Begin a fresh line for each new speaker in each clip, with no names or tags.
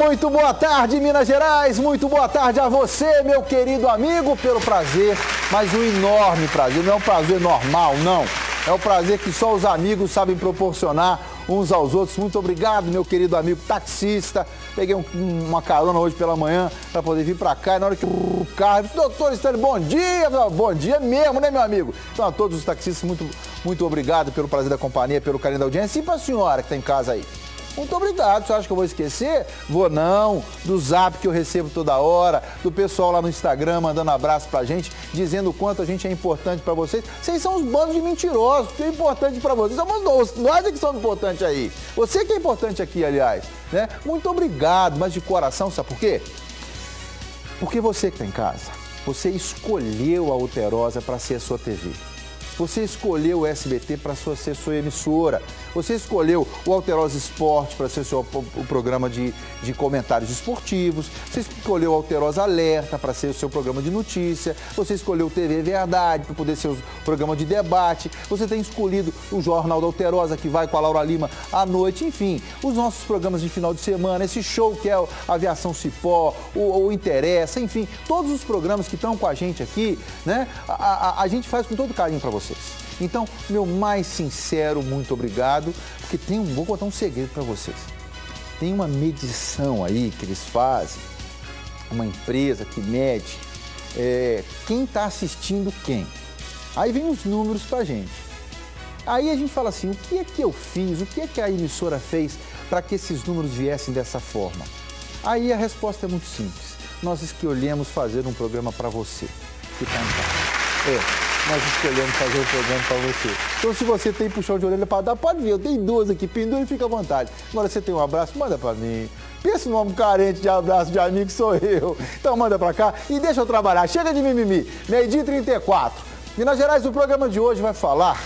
muito boa tarde, Minas Gerais. Muito boa tarde a você, meu querido amigo, pelo prazer, mas um enorme prazer. Não é um prazer normal, não. É o um prazer que só os amigos sabem proporcionar uns aos outros. Muito obrigado, meu querido amigo taxista. Peguei um, uma carona hoje pela manhã para poder vir para cá. E na hora que o carro, doutor Stanley, bom dia, bom dia mesmo, né, meu amigo? Então, a todos os taxistas, muito, muito obrigado pelo prazer da companhia, pelo carinho da audiência. E para a senhora que está em casa aí. Muito obrigado. Você acha que eu vou esquecer? Vou não. Do zap que eu recebo toda hora, do pessoal lá no Instagram mandando abraço pra gente, dizendo o quanto a gente é importante para vocês. Vocês são os bandos de mentirosos, que é importante para vocês. Somos nós, nós é que somos importantes aí. Você que é importante aqui, aliás. Né? Muito obrigado, mas de coração, sabe por quê? Porque você que está em casa, você escolheu a Alterosa para ser a sua TV. Você escolheu o SBT para ser sua emissora. Você escolheu o Alterosa Esporte para ser seu, o programa de, de comentários esportivos. Você escolheu o Alterosa Alerta para ser o seu programa de notícia. Você escolheu o TV Verdade para poder ser o programa de debate. Você tem escolhido o Jornal da Alterosa, que vai com a Laura Lima à noite. Enfim, os nossos programas de final de semana, esse show que é o Aviação Cipó, o, o Interessa, enfim, todos os programas que estão com a gente aqui, né? A, a, a gente faz com todo carinho para você vocês. Então, meu mais sincero muito obrigado, porque tem um, vou contar um segredo para vocês. Tem uma medição aí que eles fazem, uma empresa que mede é, quem está assistindo quem. Aí vem os números para gente. Aí a gente fala assim, o que é que eu fiz, o que é que a emissora fez para que esses números viessem dessa forma? Aí a resposta é muito simples. Nós escolhemos fazer um programa para você que está em casa. É nós escolhemos fazer o programa para você. Então, se você tem puxão de orelha para dar, pode vir. Eu tenho duas aqui, pendura e fica à vontade. Agora, você tem um abraço, manda para mim. Pensa no homem carente de abraço de amigo sou eu. Então, manda para cá e deixa eu trabalhar. Chega de mimimi. Meio-dia 34. Minas Gerais, o programa de hoje vai falar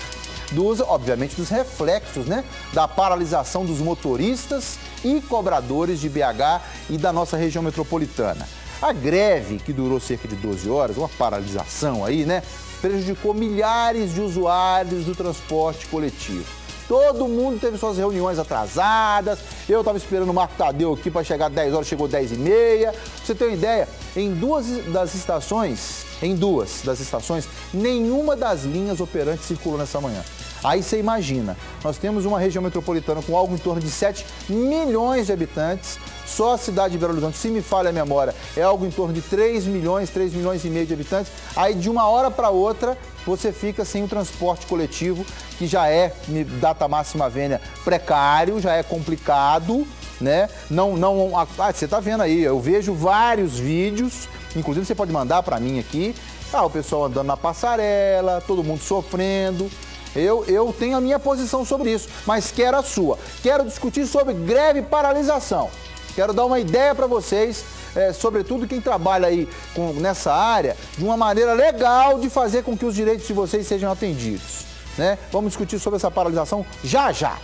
dos, obviamente, dos reflexos, né? Da paralisação dos motoristas e cobradores de BH e da nossa região metropolitana. A greve, que durou cerca de 12 horas, uma paralisação aí, né? prejudicou milhares de usuários do transporte coletivo. Todo mundo teve suas reuniões atrasadas. Eu estava esperando o Marco Tadeu aqui para chegar 10 horas, chegou 10 e meia. Você ter uma ideia, em duas das estações, em duas das estações, nenhuma das linhas operantes circulou nessa manhã. Aí você imagina, nós temos uma região metropolitana com algo em torno de 7 milhões de habitantes. Só a cidade de Belo Horizonte, se me falha a memória, é algo em torno de 3 milhões, 3 milhões e meio de habitantes. Aí de uma hora para outra, você fica sem o transporte coletivo, que já é, data máxima vênia, precário, já é complicado, né? Não, não, ah, você está vendo aí, eu vejo vários vídeos, inclusive você pode mandar para mim aqui, ah, o pessoal andando na passarela, todo mundo sofrendo. Eu, eu tenho a minha posição sobre isso, mas quero a sua. Quero discutir sobre greve e paralisação. Quero dar uma ideia para vocês, é, sobretudo quem trabalha aí com, nessa área, de uma maneira legal de fazer com que os direitos de vocês sejam atendidos. Né? Vamos discutir sobre essa paralisação já já.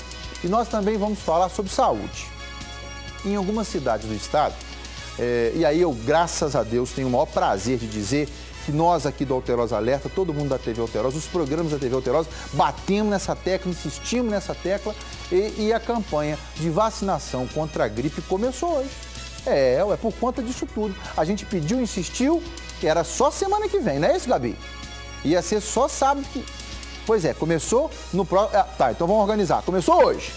E nós também vamos falar sobre saúde. Em algumas cidades do estado, é, e aí eu, graças a Deus, tenho o maior prazer de dizer que nós aqui do Alterosa Alerta, todo mundo da TV Alterosa, os programas da TV Alterosa, batemos nessa tecla, insistimos nessa tecla e, e a campanha de vacinação contra a gripe começou hoje. É, é por conta disso tudo. A gente pediu, insistiu, que era só semana que vem, não é isso, Gabi? Ia ser só sábado que. Pois é, começou no próximo. Ah, tá, então vamos organizar. Começou hoje.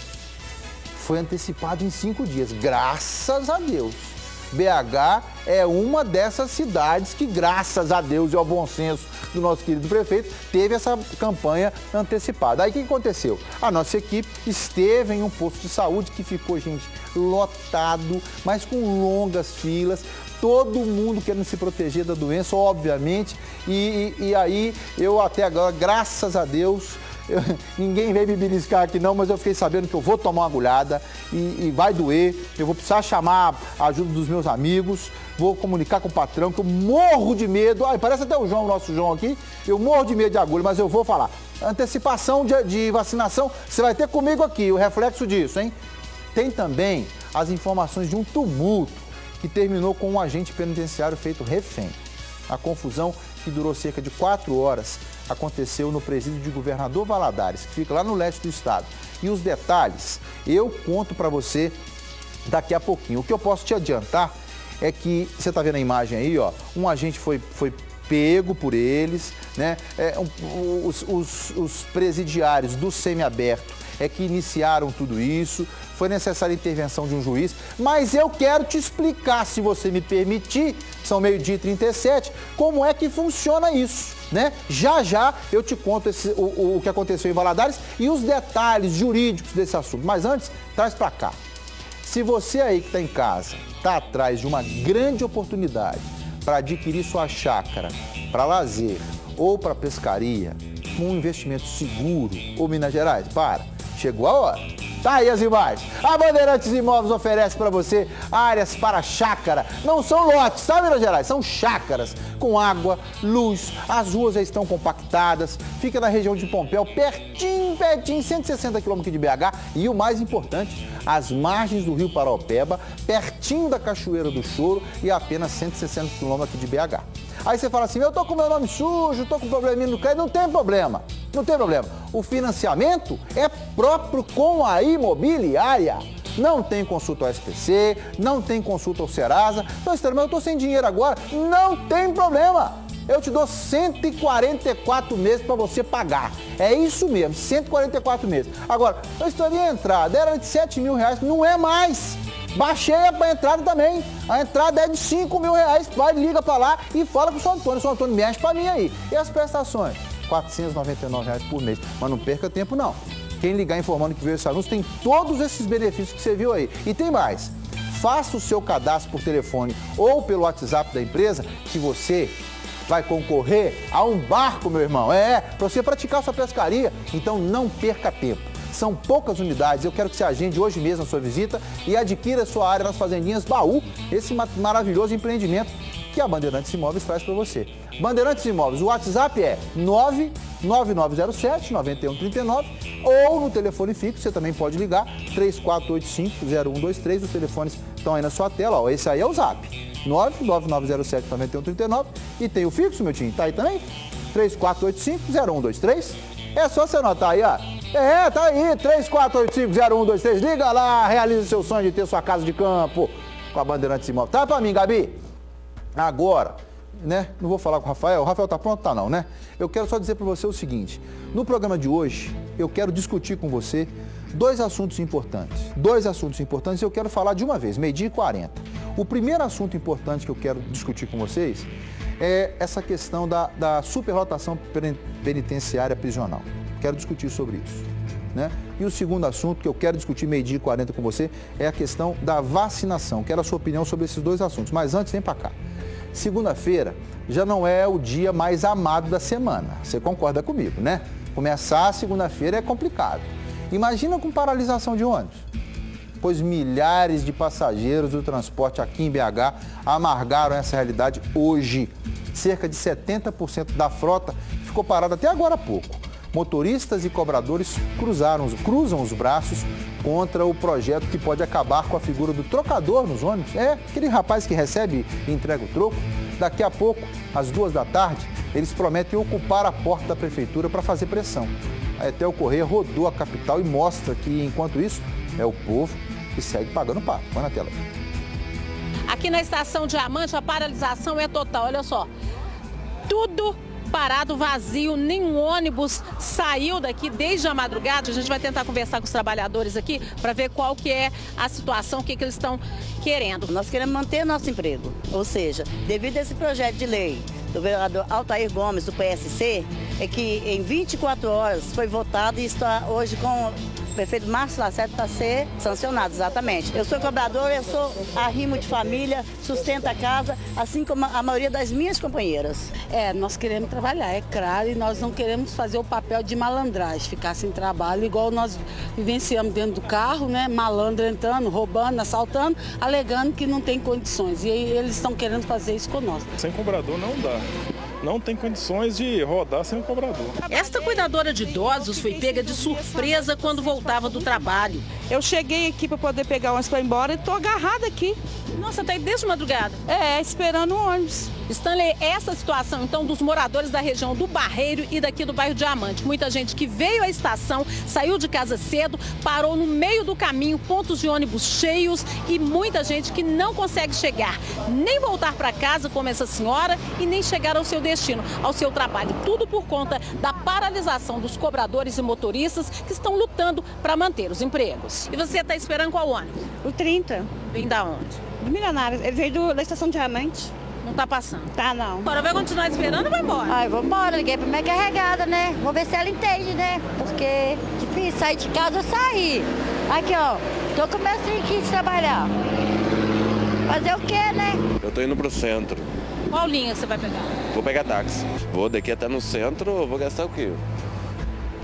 Foi antecipado em cinco dias, graças a Deus. BH é uma dessas cidades que, graças a Deus e ao bom senso do nosso querido prefeito, teve essa campanha antecipada. Aí o que aconteceu? A nossa equipe esteve em um posto de saúde que ficou, gente, lotado, mas com longas filas, todo mundo querendo se proteger da doença, obviamente. E, e, e aí eu até agora, graças a Deus, eu, ninguém veio me beliscar aqui não, mas eu fiquei sabendo que eu vou tomar uma agulhada e, e, vai doer. Eu vou precisar chamar a ajuda dos meus amigos, vou comunicar com o patrão, que eu morro de medo. Ai, parece até o João, o nosso João aqui. Eu morro de medo de agulha, mas eu vou falar. Antecipação de, de vacinação, você vai ter comigo aqui, o reflexo disso, hein? Tem também as informações de um tumulto que terminou com um agente penitenciário feito refém. A confusão, que durou cerca de quatro horas, aconteceu no presídio de Governador Valadares, que fica lá no leste do estado. E os detalhes eu conto para você daqui a pouquinho. O que eu posso te adiantar é que, você está vendo a imagem aí, ó, um agente foi, foi pego por eles, né? É, um, os, os, os presidiários do semiaberto é que iniciaram tudo isso, foi necessária a intervenção de um juiz, mas eu quero te explicar, se você me permitir, são meio-dia e 37, como é que funciona isso. Né? Já já eu te conto esse, o, o que aconteceu em Valadares e os detalhes jurídicos desse assunto. Mas antes, traz para cá. Se você aí que está em casa está atrás de uma grande oportunidade para adquirir sua chácara para lazer ou para pescaria, com um investimento seguro, ou Minas Gerais, para Chegou a hora. Tá aí as imagens. A Bandeirantes Imóveis oferece para você áreas para chácara. Não são lotes, tá, Minas Gerais? São chácaras com água, luz. As ruas já estão compactadas. Fica na região de Pompéu, pertinho, pertinho, 160 quilômetros de BH. E o mais importante, as margens do Rio Paraupeba, pertinho da Cachoeira do Choro e apenas 160 quilômetros de BH. Aí você fala assim, eu tô com meu nome sujo, tô com probleminha no crédito. Não tem problema, não tem problema. O financiamento é próprio com a imobiliária. Não tem consulta ao SPC, não tem consulta ao Serasa. Esther, mas eu estou sem dinheiro agora. Não tem problema. Eu te dou 144 meses para você pagar. É isso mesmo, 144 meses. Agora, eu estaria a entrada, era de 7 mil reais, não é mais. Baixei a entrada também. A entrada é de 5 mil reais. Vai, liga para lá e fala com o São Antônio. São Antônio mexe para mim aí. E as prestações? 499 reais por mês. Mas não perca tempo, não. Quem ligar informando que veio esse anúncio tem todos esses benefícios que você viu aí. E tem mais. Faça o seu cadastro por telefone ou pelo WhatsApp da empresa que você vai concorrer a um barco, meu irmão. É, para você praticar sua pescaria. Então não perca tempo. São poucas unidades. Eu quero que você agende hoje mesmo a sua visita e adquira sua área nas Fazendinhas Baú, esse maravilhoso empreendimento que a Bandeirantes Imóveis traz para você. Bandeirantes Imóveis, o WhatsApp é 99907-9139 ou no telefone fixo, você também pode ligar, 3485-0123, os telefones estão aí na sua tela, ó, esse aí é o Zap, 99907-9139 e tem o fixo, meu time, tá aí também? 3485-0123, é só você anotar aí, ó, é, tá aí, 34850123. Liga lá, realiza seu sonho de ter sua casa de campo com a Bandeirantes Imóvel. Tá pra mim, Gabi? Agora, né? Não vou falar com o Rafael. O Rafael tá pronto? Tá não, né? Eu quero só dizer para você o seguinte. No programa de hoje, eu quero discutir com você dois assuntos importantes. Dois assuntos importantes eu quero falar de uma vez, meio-dia e 40. O primeiro assunto importante que eu quero discutir com vocês é essa questão da, da superlotação penitenciária prisional quero discutir sobre isso. Né? E o segundo assunto que eu quero discutir meio-dia e 40 com você é a questão da vacinação. Quero a sua opinião sobre esses dois assuntos. Mas antes, vem para cá. Segunda-feira já não é o dia mais amado da semana. Você concorda comigo, né? Começar segunda-feira é complicado. Imagina com paralisação de ônibus. Pois milhares de passageiros do transporte aqui em BH amargaram essa realidade hoje. Cerca de 70% da frota ficou parada até agora há pouco motoristas e cobradores cruzaram, cruzam os braços contra o projeto que pode acabar com a figura do trocador nos ônibus. É aquele rapaz que recebe e entrega o troco. Daqui a pouco, às duas da tarde, eles prometem ocupar a porta da prefeitura para fazer pressão. A Etel Correia rodou a capital e mostra que, enquanto isso, é o povo que segue pagando pato. Põe na tela.
Aqui na estação Diamante, a paralisação é total. Olha só, tudo parado, vazio, nenhum ônibus saiu daqui desde a madrugada. A gente vai tentar conversar com os trabalhadores aqui para ver qual que é a situação, o que, que eles estão querendo.
Nós queremos manter nosso emprego, ou seja, devido a esse projeto de lei do vereador Altair Gomes, do PSC, é que em 24 horas foi votado e está hoje com prefeito Márcio Lacerda para ser sancionado, exatamente. Eu sou cobrador, eu sou arrimo de família, sustento a casa, assim como a maioria das minhas companheiras.
É, nós queremos trabalhar, é claro, e nós não queremos fazer o papel de malandragem, ficar sem trabalho, igual nós vivenciamos dentro do carro, né? Malandro entrando, roubando, assaltando, alegando que não tem condições. E aí eles estão querendo fazer isso conosco.
Sem cobrador não dá não tem condições de rodar sem o cobrador.
Esta cuidadora de idosos foi pega de surpresa quando voltava do trabalho.
Eu cheguei aqui para poder pegar o ônibus para ir embora e estou agarrada aqui.
Nossa, tá aí desde madrugada.
É, esperando o ônibus.
Stanley, essa situação então dos moradores da região do Barreiro e daqui do bairro Diamante. Muita gente que veio à estação, saiu de casa cedo, parou no meio do caminho, pontos de ônibus cheios e muita gente que não consegue chegar, nem voltar para casa como essa senhora e nem chegar ao seu destino, ao seu trabalho. Tudo por conta da paralisação dos cobradores e motoristas que estão lutando para manter os empregos. E você está esperando qual ônibus?
O 30.
Vem da onde?
Do Milionário. Ele veio do, da estação Diamante.
Não tá passando.
Tá, não.
Agora vai continuar esperando ou vai embora?
Ai, vou embora. Liguei pra minha carregada, né? Vou ver se ela entende, né? Porque difícil sair de casa, eu saí. Aqui, ó. Tô com o meu aqui de trabalhar. Fazer o quê, né?
Eu tô indo pro centro.
Qual linha você vai pegar?
Vou pegar táxi. Vou daqui até no centro, vou gastar o quê?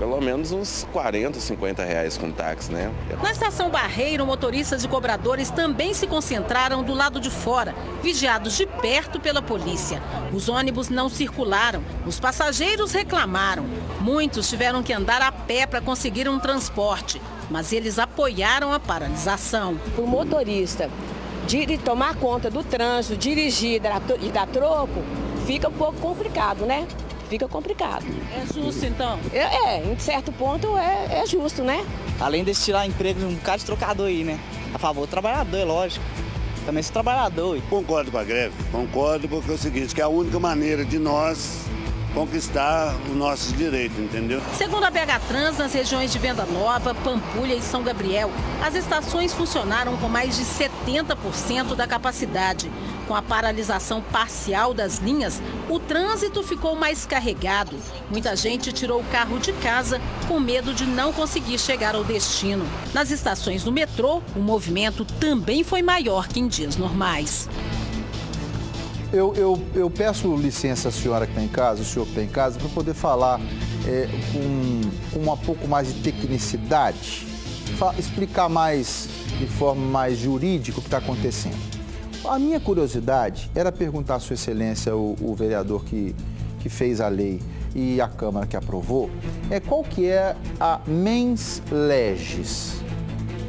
Pelo menos uns 40, 50 reais com táxi, né?
Na estação Barreiro, motoristas e cobradores também se concentraram do lado de fora, vigiados de perto pela polícia. Os ônibus não circularam, os passageiros reclamaram. Muitos tiveram que andar a pé para conseguir um transporte, mas eles apoiaram a paralisação.
O motorista de tomar conta do trânsito, dirigir e dar troco, fica um pouco complicado, né? Fica complicado.
É justo, então?
É, é em certo ponto é, é justo, né?
Além de tirar emprego, um bocado de trocador aí, né? A favor do trabalhador, é lógico. Também sou trabalhador.
Concordo com a greve, concordo porque é o seguinte, que é a única maneira de nós conquistar os nossos direitos, entendeu?
Segundo a BH Trans, nas regiões de Venda Nova, Pampulha e São Gabriel, as estações funcionaram com mais de 70% da capacidade. Com a paralisação parcial das linhas, o trânsito ficou mais carregado. Muita gente tirou o carro de casa com medo de não conseguir chegar ao destino. Nas estações do metrô, o movimento também foi maior que em dias normais.
Eu, eu, eu peço licença à senhora que está em casa, o senhor que está em casa, para poder falar é, com, com um pouco mais de tecnicidade, explicar mais de forma mais jurídica o que está acontecendo. A minha curiosidade era perguntar à Sua Excelência, o, o, vereador que, que fez a lei e a Câmara que aprovou, é qual que é a mens legis?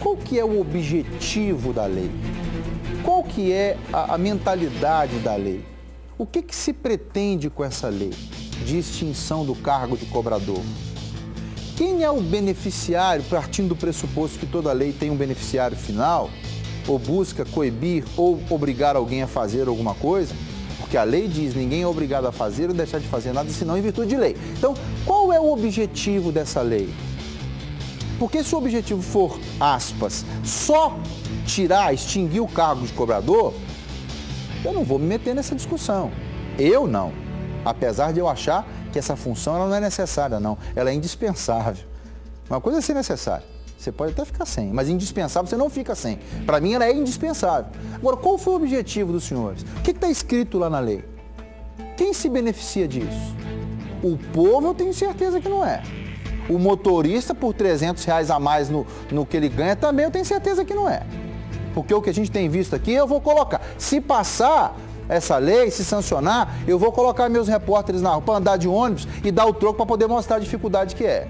Qual que é o objetivo da lei? Qual que é a, a mentalidade da lei? O que, que se pretende com essa lei de extinção do cargo de cobrador? Quem é o beneficiário, partindo do pressuposto que toda lei tem um beneficiário final, ou busca coibir ou obrigar alguém a fazer alguma coisa? Porque a lei diz ninguém é obrigado a fazer ou deixar de fazer nada, senão em virtude de lei. Então, qual é o objetivo dessa lei? Porque se o objetivo for, aspas, só tirar, extinguir o cargo de cobrador, eu não vou me meter nessa discussão. Eu não. Apesar de eu achar que essa função ela não é necessária, não. Ela é indispensável. Uma coisa é ser necessária. Você pode até ficar sem, mas indispensável você não fica sem. Para mim ela é indispensável. Agora, qual foi o objetivo dos senhores? O que está escrito lá na lei? Quem se beneficia disso? O povo eu tenho certeza que não é. O motorista, por 300 reais a mais no, no que ele ganha, também eu tenho certeza que não é. Porque o que a gente tem visto aqui, eu vou colocar. Se passar essa lei, se sancionar, eu vou colocar meus repórteres na rua para andar de ônibus e dar o troco para poder mostrar a dificuldade que é.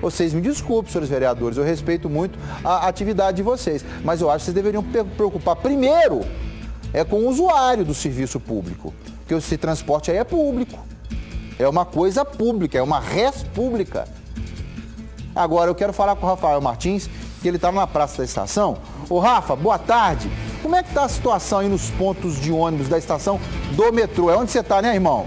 Vocês me desculpem, senhores vereadores, eu respeito muito a atividade de vocês, mas eu acho que vocês deveriam preocupar primeiro é com o usuário do serviço público, porque esse transporte aí é público, é uma coisa pública, é uma res pública. Agora eu quero falar com o Rafael Martins, que ele está na Praça da Estação. Ô Rafa, boa tarde. Como é que está a situação aí nos pontos de ônibus da estação do metrô? É onde você está, né, irmão?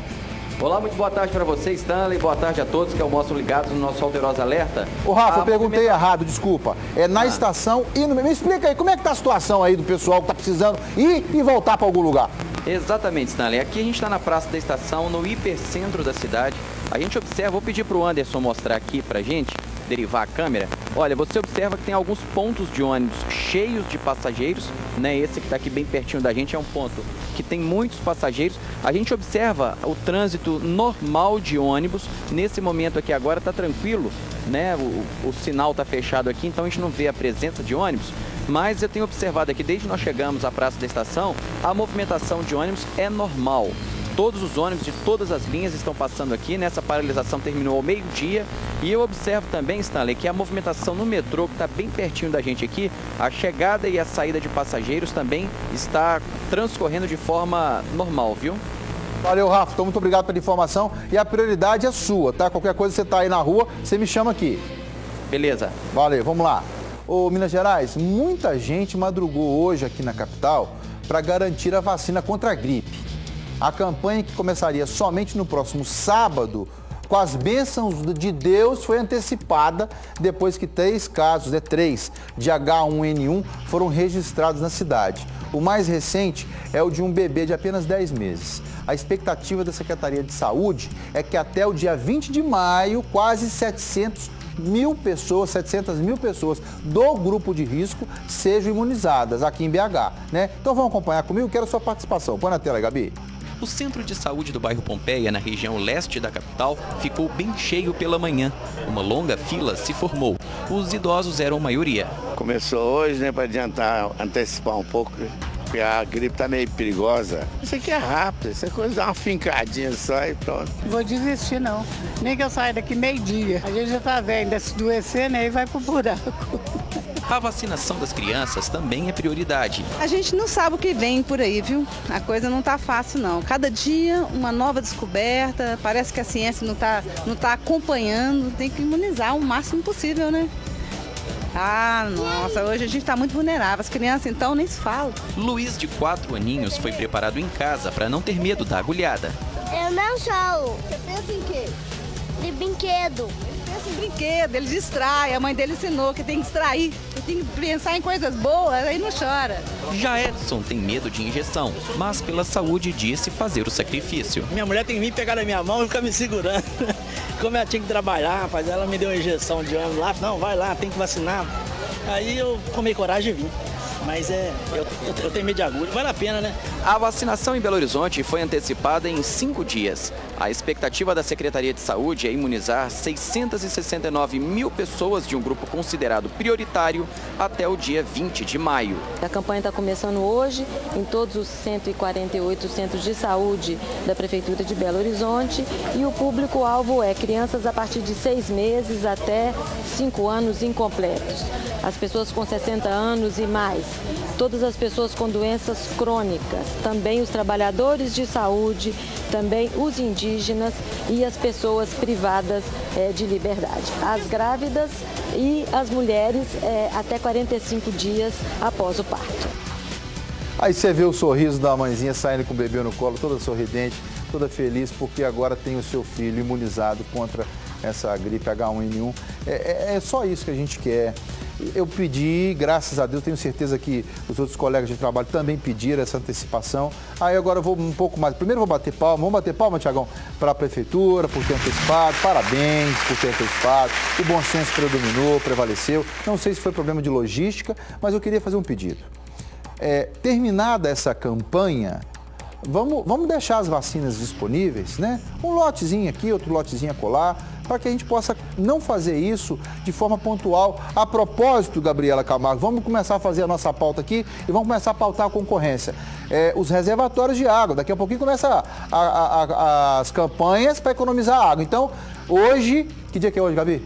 Olá, muito boa tarde para você, Stanley. Boa tarde a todos que almoçam ligados no nosso Alterosa Alerta.
Ô, Rafa, eu perguntei errado, desculpa. É na ah. estação e no... Me explica aí, como é que tá a situação aí do pessoal que está precisando ir e voltar para algum lugar?
Exatamente, Stanley. Aqui a gente está na Praça da Estação, no hipercentro da cidade. A gente observa, vou pedir para o Anderson mostrar aqui para gente derivar a câmera, olha, você observa que tem alguns pontos de ônibus cheios de passageiros, né? Esse que está aqui bem pertinho da gente é um ponto que tem muitos passageiros. A gente observa o trânsito normal de ônibus. Nesse momento aqui agora está tranquilo, né? O, o sinal está fechado aqui, então a gente não vê a presença de ônibus. Mas eu tenho observado aqui, desde nós chegamos à Praça da Estação, a movimentação de ônibus é normal. Todos os ônibus de todas as linhas estão passando aqui. Nessa paralisação terminou ao meio-dia. E eu observo também, Stanley, que a movimentação no metrô, que está bem pertinho da gente aqui, a chegada e a saída de passageiros também está transcorrendo de forma normal, viu?
Valeu, Rafa. Então, muito obrigado pela informação. E a prioridade é sua, tá? Qualquer coisa você tá aí na rua, você me chama aqui.
Beleza.
Valeu, vamos lá. Ô, Minas Gerais, muita gente madrugou hoje aqui na capital para garantir a vacina contra a gripe. A campanha que começaria somente no próximo sábado, com as bênçãos de Deus, foi antecipada depois que três casos, é três, de H1N1 foram registrados na cidade. O mais recente é o de um bebê de apenas 10 meses. A expectativa da Secretaria de Saúde é que até o dia 20 de maio, quase 700 mil pessoas, 700 mil pessoas do grupo de risco sejam imunizadas aqui em BH, né? Então vamos acompanhar comigo, quero a sua participação. Põe na tela, Gabi.
O centro de saúde do bairro Pompeia, na região leste da capital, ficou bem cheio pela manhã. Uma longa fila se formou. Os idosos eram maioria.
Começou hoje, né, para adiantar, antecipar um pouco, porque a gripe tá meio perigosa. Isso aqui é rápido, isso é coisa dar uma fincadinha só e pronto.
Vou desistir não. Nem que eu saia daqui meio-dia. A gente já tá vendo, ainda se adoecer, né, e vai pro buraco.
A vacinação das crianças também é prioridade.
A gente não sabe o que vem por aí, viu? A coisa não tá fácil, não. Cada dia uma nova descoberta, parece que a ciência não tá, não tá acompanhando. Tem que imunizar o máximo possível, né? Ah, nossa, hoje a gente está muito vulnerável. As crianças, então, nem se fala.
Luiz, de 4 aninhos, foi preparado em casa para não ter medo da agulhada.
Eu não sou.
Você pensa em quê?
De brinquedo.
Em brinquedo, ele distrai. A mãe dele ensinou que tem que distrair, que tem que pensar em coisas boas, aí não chora.
Já Edson tem medo de injeção, mas pela saúde disse fazer o sacrifício.
Minha mulher tem que vir pegar na minha mão e ficar me segurando. Como ela tinha que trabalhar, rapaz, ela me deu uma injeção de ano lá, não, vai lá, tem que vacinar. Aí eu tomei coragem e vim. Mas é, eu, eu, eu tenho medo de agulha, vale a pena, né?
A vacinação em Belo Horizonte foi antecipada em cinco dias. A expectativa da Secretaria de Saúde é imunizar 669 mil pessoas de um grupo considerado prioritário até o dia 20 de maio.
A campanha está começando hoje em todos os 148 centros de saúde da Prefeitura de Belo Horizonte e o público-alvo é crianças a partir de seis meses até cinco anos incompletos. As pessoas com 60 anos e mais, todas as pessoas com doenças crônicas, também os trabalhadores de saúde, também os indígenas e as pessoas privadas eh, de liberdade. As grávidas e as mulheres eh, até 45 dias após o parto.
Aí você vê o sorriso da mãezinha saindo com o bebê no colo, toda sorridente, toda feliz, porque agora tem o seu filho imunizado contra essa gripe H1N1. É, é, é só isso que a gente quer. Eu pedi, graças a Deus, tenho certeza que os outros colegas de trabalho também pediram essa antecipação. Aí agora eu vou um pouco mais. Primeiro vou bater palma, vamos bater palma, Tiagão, para a prefeitura por ter antecipado. Parabéns por ter antecipado. O bom senso predominou, prevaleceu. Não sei se foi problema de logística, mas eu queria fazer um pedido. É, terminada essa campanha, vamos, vamos deixar as vacinas disponíveis, né? Um lotezinho aqui, outro lotezinho acolá, para que a gente possa não fazer isso de forma pontual. A propósito, Gabriela Camargo, vamos começar a fazer a nossa pauta aqui e vamos começar a pautar a concorrência. É, os reservatórios de água, daqui a pouquinho começa a, a, a, as campanhas para economizar água. Então, hoje, que dia que é hoje, Gabi?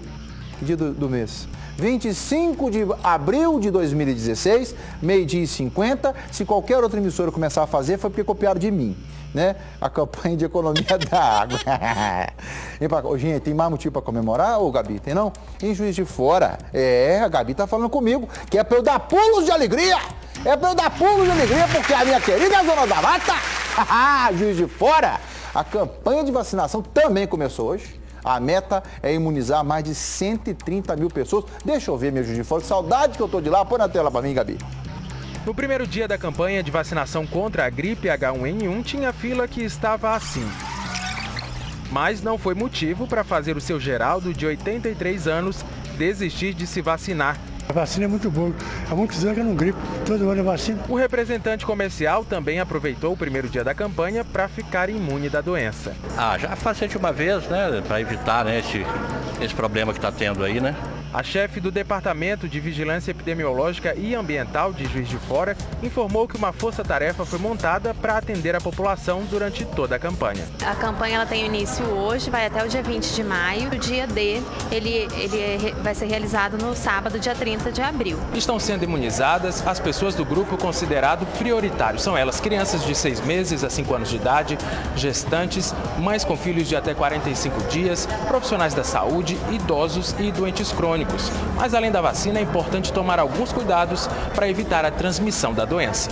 Que dia do, do mês? 25 de abril de 2016, meio-dia e 50. Se qualquer outra emissora começar a fazer, foi porque copiaram de mim. Né? A campanha de economia da água. gente, tem mais motivo para comemorar, ô Gabi? Tem não? Em Juiz de Fora, é, a Gabi tá falando comigo que é para eu dar pulos de alegria. É para eu dar pulos de alegria porque a minha querida Zona da Mata, Juiz de Fora, a campanha de vacinação também começou hoje. A meta é imunizar mais de 130 mil pessoas. Deixa eu ver, meu Juiz de Fora. Saudade que eu tô de lá. Põe na tela para mim, Gabi.
No primeiro dia da campanha de vacinação contra a gripe H1N1, tinha fila que estava assim. Mas não foi motivo para fazer o seu Geraldo, de 83 anos, desistir de se vacinar.
A vacina é muito boa. Há muitos anos que eu não gripo. Todo ano é vacina.
O representante comercial também aproveitou o primeiro dia da campanha para ficar imune da doença.
Ah, já facete uma vez, né? Para evitar né, esse, esse problema que está tendo aí, né?
A chefe do Departamento de Vigilância Epidemiológica e Ambiental de Juiz de Fora informou que uma força-tarefa foi montada para atender a população durante toda a campanha.
A campanha ela tem início hoje, vai até o dia 20 de maio. O dia D ele, ele vai ser realizado no sábado, dia 30 de abril.
Estão sendo imunizadas as pessoas do grupo considerado prioritário. São elas crianças de 6 meses a 5 anos de idade, gestantes, mães com filhos de até 45 dias, profissionais da saúde, idosos e doentes crônicos. Mas além da vacina, é importante tomar alguns cuidados para evitar a transmissão da doença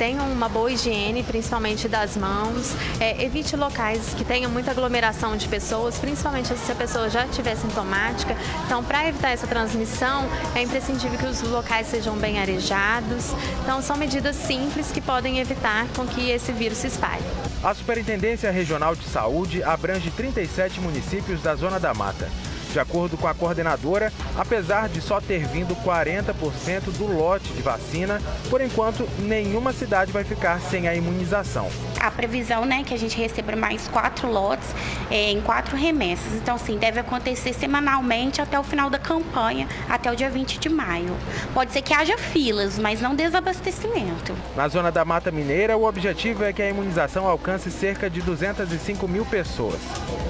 tenham uma boa higiene, principalmente das mãos. É, evite locais que tenham muita aglomeração de pessoas, principalmente se a pessoa já estiver sintomática. Então, para evitar essa transmissão, é imprescindível que os locais sejam bem arejados. Então, são medidas simples que podem evitar com que esse vírus se espalhe.
A Superintendência Regional de Saúde abrange 37 municípios da Zona da Mata. De acordo com a coordenadora, apesar de só ter vindo 40% do lote de vacina, por enquanto nenhuma cidade vai ficar sem a imunização.
A previsão né, que a gente receba mais quatro lotes é, em quatro remessas. Então, sim, deve acontecer semanalmente até o final da campanha, até o dia 20 de maio. Pode ser que haja filas, mas não desabastecimento.
Na zona da Mata Mineira, o objetivo é que a imunização alcance cerca de 205 mil pessoas.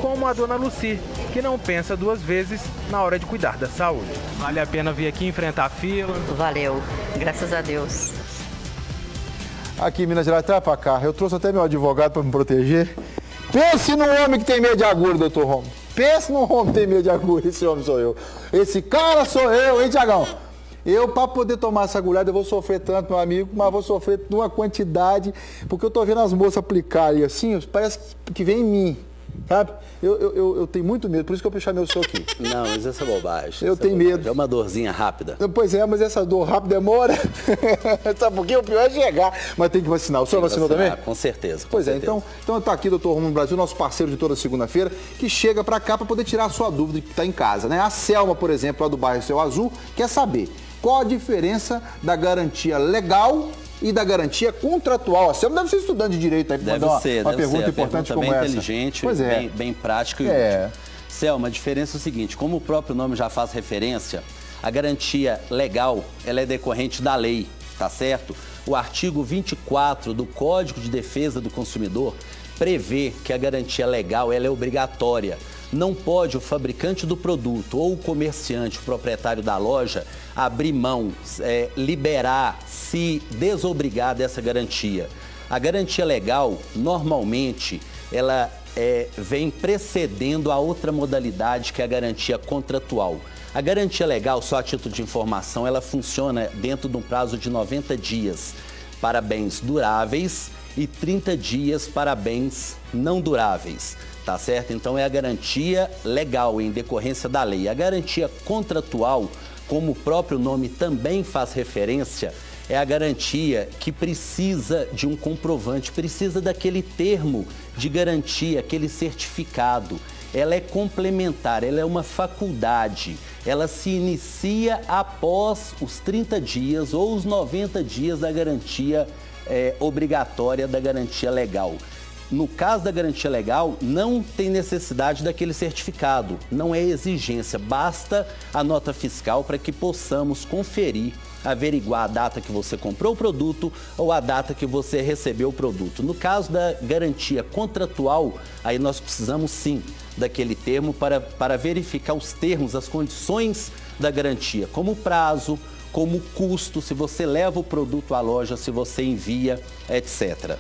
Como a dona Luci, que não pensa duas vezes vezes na hora de cuidar da saúde. Vale a pena vir aqui enfrentar a fila?
Valeu, graças a Deus.
Aqui em Minas Gerais, traz pra cá. Eu trouxe até meu advogado para me proteger. Pense num homem que tem medo de agulha, doutor Romo. Pense num homem que tem medo de agulha. Esse homem sou eu. Esse cara sou eu, hein, Tiagão? Eu, para poder tomar essa agulhada, eu vou sofrer tanto, meu amigo, mas vou sofrer numa quantidade, porque eu tô vendo as moças aplicarem assim, parece que vem em mim. Sabe? Eu, eu, eu, tenho muito medo, por isso que eu chamei o senhor aqui.
Não, mas essa é bobagem.
Eu tenho
é
medo.
É uma dorzinha rápida.
Pois é, mas essa dor rápida demora. Sabe por quê? O pior é chegar. Mas tem que vacinar. O senhor vacinou vacinar,
também? Com certeza. Com
pois
certeza.
é, então, então está aqui, doutor Romulo Brasil, nosso parceiro de toda segunda-feira, que chega para cá para poder tirar a sua dúvida que está em casa. Né? A Selma, por exemplo, lá do bairro Céu Azul, quer saber qual a diferença da garantia legal e da garantia contratual. Você não deve ser estudante de direito aí
para deve
uma,
ser,
uma
deve
pergunta
ser.
importante
pergunta
como
bem
essa.
inteligente,
pois é.
bem, bem prática e
é.
útil. Selma, a diferença é o seguinte, como o próprio nome já faz referência, a garantia legal, ela é decorrente da lei, tá certo? O artigo 24 do Código de Defesa do Consumidor prevê que a garantia legal ela é obrigatória. Não pode o fabricante do produto ou o comerciante, o proprietário da loja, abrir mão, é, liberar, se desobrigar dessa garantia. A garantia legal, normalmente, ela é, vem precedendo a outra modalidade que é a garantia contratual. A garantia legal, só a título de informação, ela funciona dentro de um prazo de 90 dias para bens duráveis e 30 dias para bens não duráveis, tá certo? Então é a garantia legal em decorrência da lei. A garantia contratual, como o próprio nome também faz referência, é a garantia que precisa de um comprovante, precisa daquele termo de garantia, aquele certificado. Ela é complementar, ela é uma faculdade. Ela se inicia após os 30 dias ou os 90 dias da garantia é, obrigatória da garantia legal. No caso da garantia legal, não tem necessidade daquele certificado, não é exigência, basta a nota fiscal para que possamos conferir, averiguar a data que você comprou o produto ou a data que você recebeu o produto. No caso da garantia contratual, aí nós precisamos sim daquele termo para, para verificar os termos, as condições da garantia, como prazo, como custo, se você leva o produto à loja, se você envia, etc.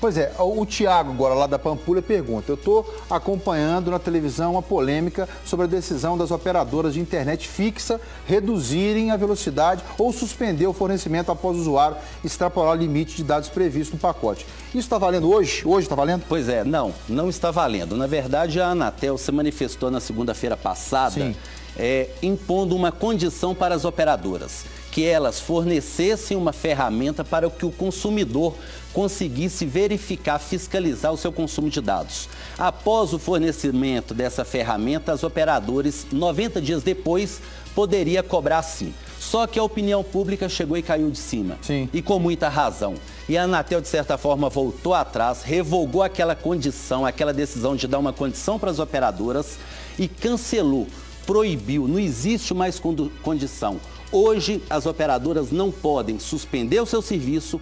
Pois é, o Tiago, agora lá da Pampulha, pergunta: Eu estou acompanhando na televisão uma polêmica sobre a decisão das operadoras de internet fixa reduzirem a velocidade ou suspender o fornecimento após o usuário extrapolar o limite de dados previsto no pacote. Isso está valendo hoje? Hoje está valendo?
Pois é, não, não está valendo. Na verdade, a Anatel se manifestou na segunda-feira passada é, impondo uma condição para as operadoras que elas fornecessem uma ferramenta para que o consumidor conseguisse verificar, fiscalizar o seu consumo de dados. Após o fornecimento dessa ferramenta, as operadoras, 90 dias depois, poderia cobrar sim. Só que a opinião pública chegou e caiu de cima.
Sim.
E com muita razão. E a Anatel, de certa forma, voltou atrás, revogou aquela condição, aquela decisão de dar uma condição para as operadoras e cancelou proibiu, não existe mais condição. Hoje, as operadoras não podem suspender o seu serviço,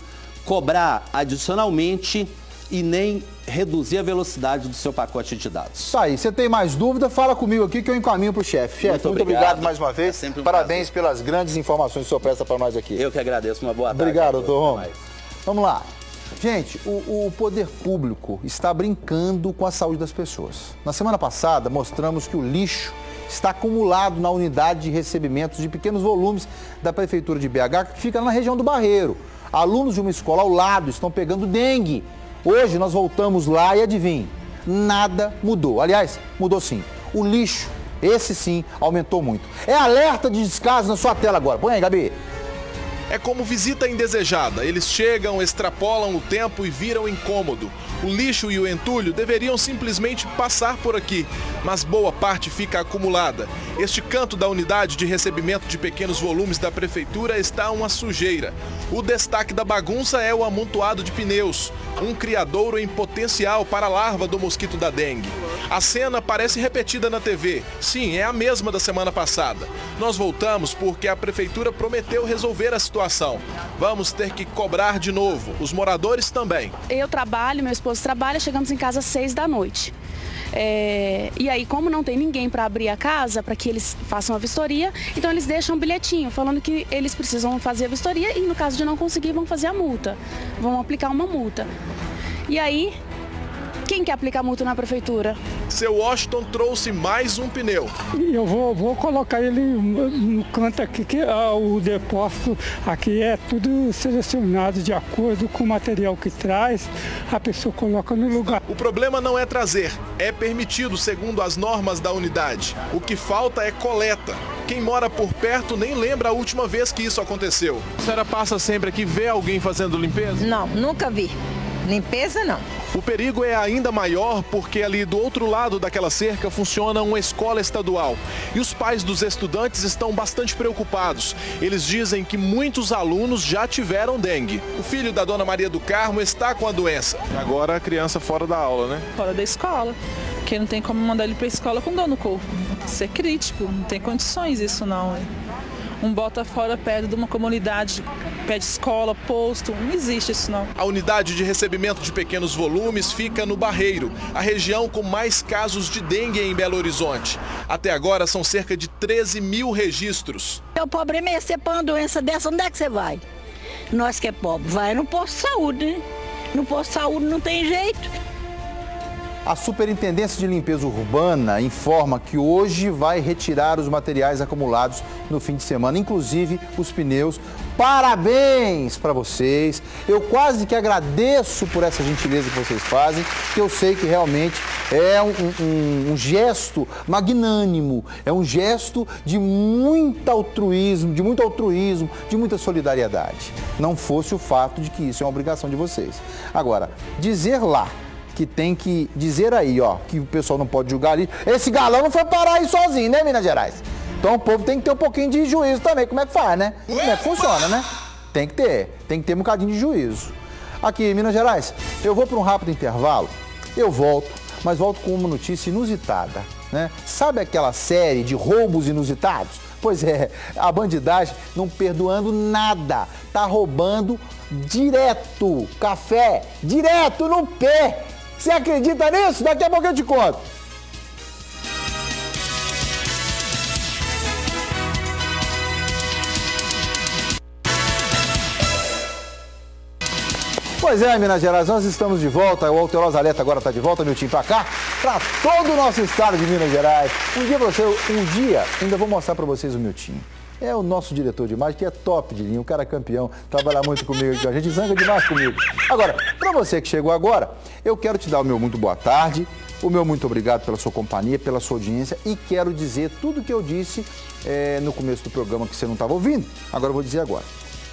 cobrar adicionalmente e nem reduzir a velocidade do seu pacote de dados.
Isso aí. Você tem mais dúvida? Fala comigo aqui que eu encaminho para o chefe. Chefe, muito, muito obrigado. obrigado. mais uma vez. É um Parabéns prazer. pelas grandes informações que o senhor presta para nós aqui.
Eu que agradeço. Uma boa tarde.
Obrigado, doutor Romo. Vamos lá. Gente, o, o, poder público está brincando com a saúde das pessoas. Na semana passada, mostramos que o lixo está acumulado na unidade de recebimentos de pequenos volumes da Prefeitura de BH, que fica na região do Barreiro. Alunos de uma escola ao lado estão pegando dengue. Hoje nós voltamos lá e adivinhe, nada mudou. Aliás, mudou sim. O lixo, esse sim, aumentou muito. É alerta de descaso na sua tela agora. Põe aí, Gabi.
É como visita indesejada. Eles chegam, extrapolam o tempo e viram incômodo. O lixo e o entulho deveriam simplesmente passar por aqui, mas boa parte fica acumulada. Este canto da unidade de recebimento de pequenos volumes da prefeitura está uma sujeira. O destaque da bagunça é o amontoado de pneus, um criadouro em potencial para a larva do mosquito da dengue. A cena parece repetida na TV. Sim, é a mesma da semana passada. Nós voltamos porque a prefeitura prometeu resolver a situação. Vamos ter que cobrar de novo, os moradores também.
Eu trabalho, meu esposo trabalha, chegamos em casa às seis da noite. É, e aí, como não tem ninguém para abrir a casa, para que eles façam a vistoria, então eles deixam um bilhetinho falando que eles precisam fazer a vistoria e, no caso de não conseguir, vão fazer a multa. Vão aplicar uma multa. E aí, quem quer aplicar multa na prefeitura?
Seu Washington trouxe mais um pneu.
Eu vou, vou colocar ele no canto aqui, que ah, o depósito aqui é tudo selecionado de acordo com o material que traz, a pessoa coloca no lugar.
O problema não é trazer, é permitido segundo as normas da unidade. O que falta é coleta. Quem mora por perto nem lembra a última vez que isso aconteceu. A senhora passa sempre aqui, vê alguém fazendo limpeza?
Não, nunca vi. Limpeza não.
O perigo é ainda maior porque ali do outro lado daquela cerca funciona uma escola estadual. E os pais dos estudantes estão bastante preocupados. Eles dizem que muitos alunos já tiveram dengue. O filho da dona Maria do Carmo está com a doença. Agora a criança fora da aula, né?
Fora da escola. Porque não tem como mandar ele para a escola com dor no corpo. Isso é crítico, não tem condições isso não. Um bota fora perto de uma comunidade pede escola, posto, não existe isso não.
A unidade de recebimento de pequenos volumes fica no Barreiro, a região com mais casos de dengue em Belo Horizonte. Até agora são cerca de 13 mil registros.
O pobre é você põe uma doença dessa, onde é que você vai? Nós que é pobre, vai no posto de saúde, né? No posto de saúde não tem jeito.
A Superintendência de Limpeza Urbana informa que hoje vai retirar os materiais acumulados no fim de semana, inclusive os pneus. Parabéns para vocês! Eu quase que agradeço por essa gentileza que vocês fazem, que eu sei que realmente é um, um, um gesto magnânimo, é um gesto de muito altruísmo, de muito altruísmo, de muita solidariedade. Não fosse o fato de que isso é uma obrigação de vocês. Agora, dizer lá que tem que dizer aí, ó, que o pessoal não pode julgar ali. Esse galão não foi parar aí sozinho, né, Minas Gerais? Então o povo tem que ter um pouquinho de juízo também. Como é que faz, né? Como é que funciona, né? Tem que ter, tem que ter um bocadinho de juízo. Aqui, Minas Gerais, eu vou para um rápido intervalo, eu volto, mas volto com uma notícia inusitada, né? Sabe aquela série de roubos inusitados? Pois é, a bandidagem não perdoando nada, tá roubando direto, café, direto no pé. Você acredita nisso? Daqui a pouco eu te conto. Pois é, Minas Gerais, nós estamos de volta. O Alterosa Rosaleta agora está de volta, meu time para cá, para todo o nosso estado de Minas Gerais. Um dia, você, um dia, ainda vou mostrar para vocês o meu time. É o nosso diretor de imagem, que é top de linha, o cara campeão, trabalha muito comigo aqui, a gente zanga demais comigo. Agora, para você que chegou agora, eu quero te dar o meu muito boa tarde, o meu muito obrigado pela sua companhia, pela sua audiência e quero dizer tudo que eu disse é, no começo do programa que você não estava ouvindo, agora eu vou dizer agora.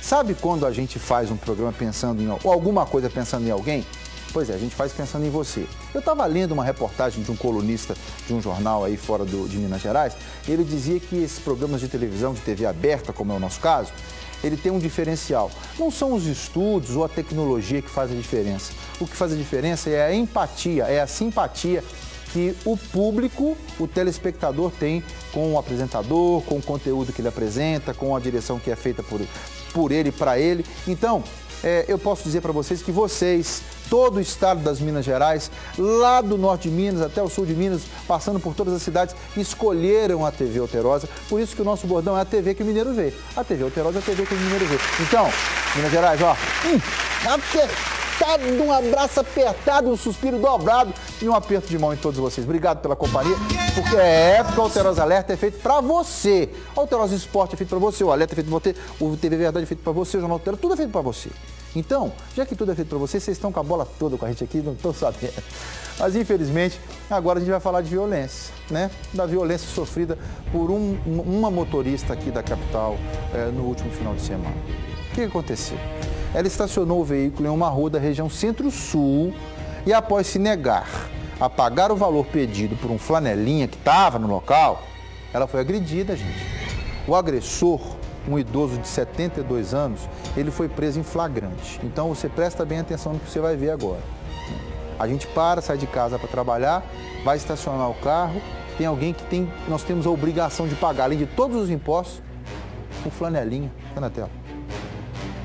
Sabe quando a gente faz um programa pensando em alguma coisa pensando em alguém? Pois é, a gente faz pensando em você. Eu estava lendo uma reportagem de um colunista de um jornal aí fora do, de Minas Gerais, e ele dizia que esses programas de televisão, de TV aberta, como é o nosso caso, ele tem um diferencial. Não são os estudos ou a tecnologia que faz a diferença. O que faz a diferença é a empatia, é a simpatia que o público, o telespectador tem com o apresentador, com o conteúdo que ele apresenta, com a direção que é feita por, por ele, para ele. Então, é, eu posso dizer para vocês que vocês, todo o estado das Minas Gerais, lá do norte de Minas até o sul de Minas, passando por todas as cidades, escolheram a TV Alterosa. Por isso que o nosso bordão é a TV que o mineiro vê. A TV Alterosa é a TV que o mineiro vê. Então, Minas Gerais, ó, hum, apertado, um abraço apertado, um suspiro dobrado e um aperto de mão em todos vocês. Obrigado pela companhia, porque é época, o Alterosa Alerta é feito para você. O Alterosa Esporte é feito para você, o Alerta é feito para você, o TV Verdade é feito para você, o Jornal Alterosa, tudo é feito para você. Então, já que tudo é feito para você, vocês estão com a bola toda com a gente aqui, não estão sabendo. Mas infelizmente, agora a gente vai falar de violência, né? Da violência sofrida por um, uma motorista aqui da capital é, no último final de semana. O que aconteceu? Ela estacionou o veículo em uma rua da região Centro-Sul e após se negar a pagar o valor pedido por um flanelinha que estava no local, ela foi agredida, gente. O agressor um idoso de 72 anos, ele foi preso em flagrante. Então você presta bem atenção no que você vai ver agora. A gente para, sai de casa para trabalhar, vai estacionar o carro, tem alguém que tem, nós temos a obrigação de pagar, além de todos os impostos, o flanelinha. Está na tela.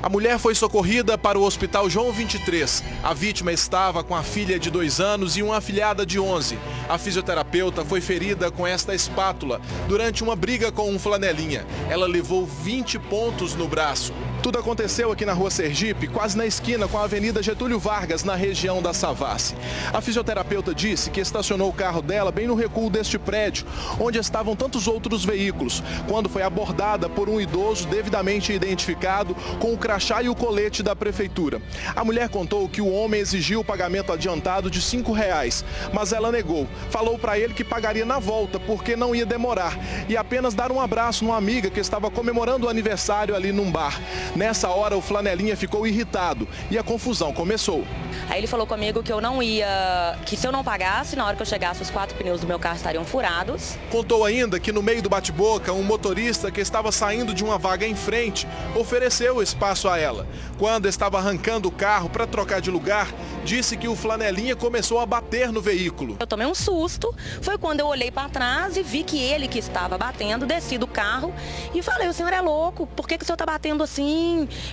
A mulher foi socorrida para o Hospital João 23. A vítima estava com a filha de dois anos e uma afilhada de 11. A fisioterapeuta foi ferida com esta espátula durante uma briga com um flanelinha. Ela levou 20 pontos no braço. Tudo aconteceu aqui na rua Sergipe, quase na esquina com a Avenida Getúlio Vargas, na região da Savassi. A fisioterapeuta disse que estacionou o carro dela bem no recuo deste prédio, onde estavam tantos outros veículos, quando foi abordada por um idoso devidamente identificado com o crachá e o colete da prefeitura. A mulher contou que o homem exigiu o pagamento adiantado de cinco reais, mas ela negou. Falou para ele que pagaria na volta, porque não ia demorar, e apenas dar um abraço numa amiga que estava comemorando o aniversário ali num bar. Nessa hora, o flanelinha ficou irritado e a confusão começou.
Aí ele falou comigo que eu não ia, que se eu não pagasse, na hora que eu chegasse, os quatro pneus do meu carro estariam furados.
Contou ainda que no meio do bate-boca, um motorista que estava saindo de uma vaga em frente ofereceu espaço a ela. Quando estava arrancando o carro para trocar de lugar, disse que o flanelinha começou a bater no veículo.
Eu tomei um susto, foi quando eu olhei para trás e vi que ele que estava batendo, desci do carro e falei, o senhor é louco, por que, que o senhor está batendo assim?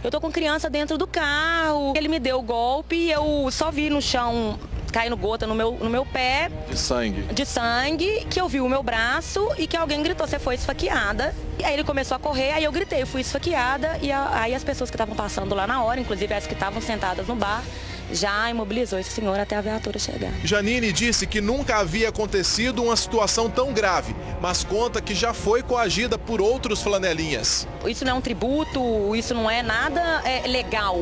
Eu tô com criança dentro do carro. Ele me deu o golpe e eu só vi no chão caindo gota no meu, no meu pé.
De sangue.
De sangue, que eu vi o meu braço e que alguém gritou, você foi esfaqueada. E aí ele começou a correr, aí eu gritei, eu fui esfaqueada. E aí as pessoas que estavam passando lá na hora, inclusive as que estavam sentadas no bar, já imobilizou esse senhor até a viatura chegar.
Janine disse que nunca havia acontecido uma situação tão grave, mas conta que já foi coagida por outros flanelinhas.
Isso não é um tributo, isso não é nada é, legal,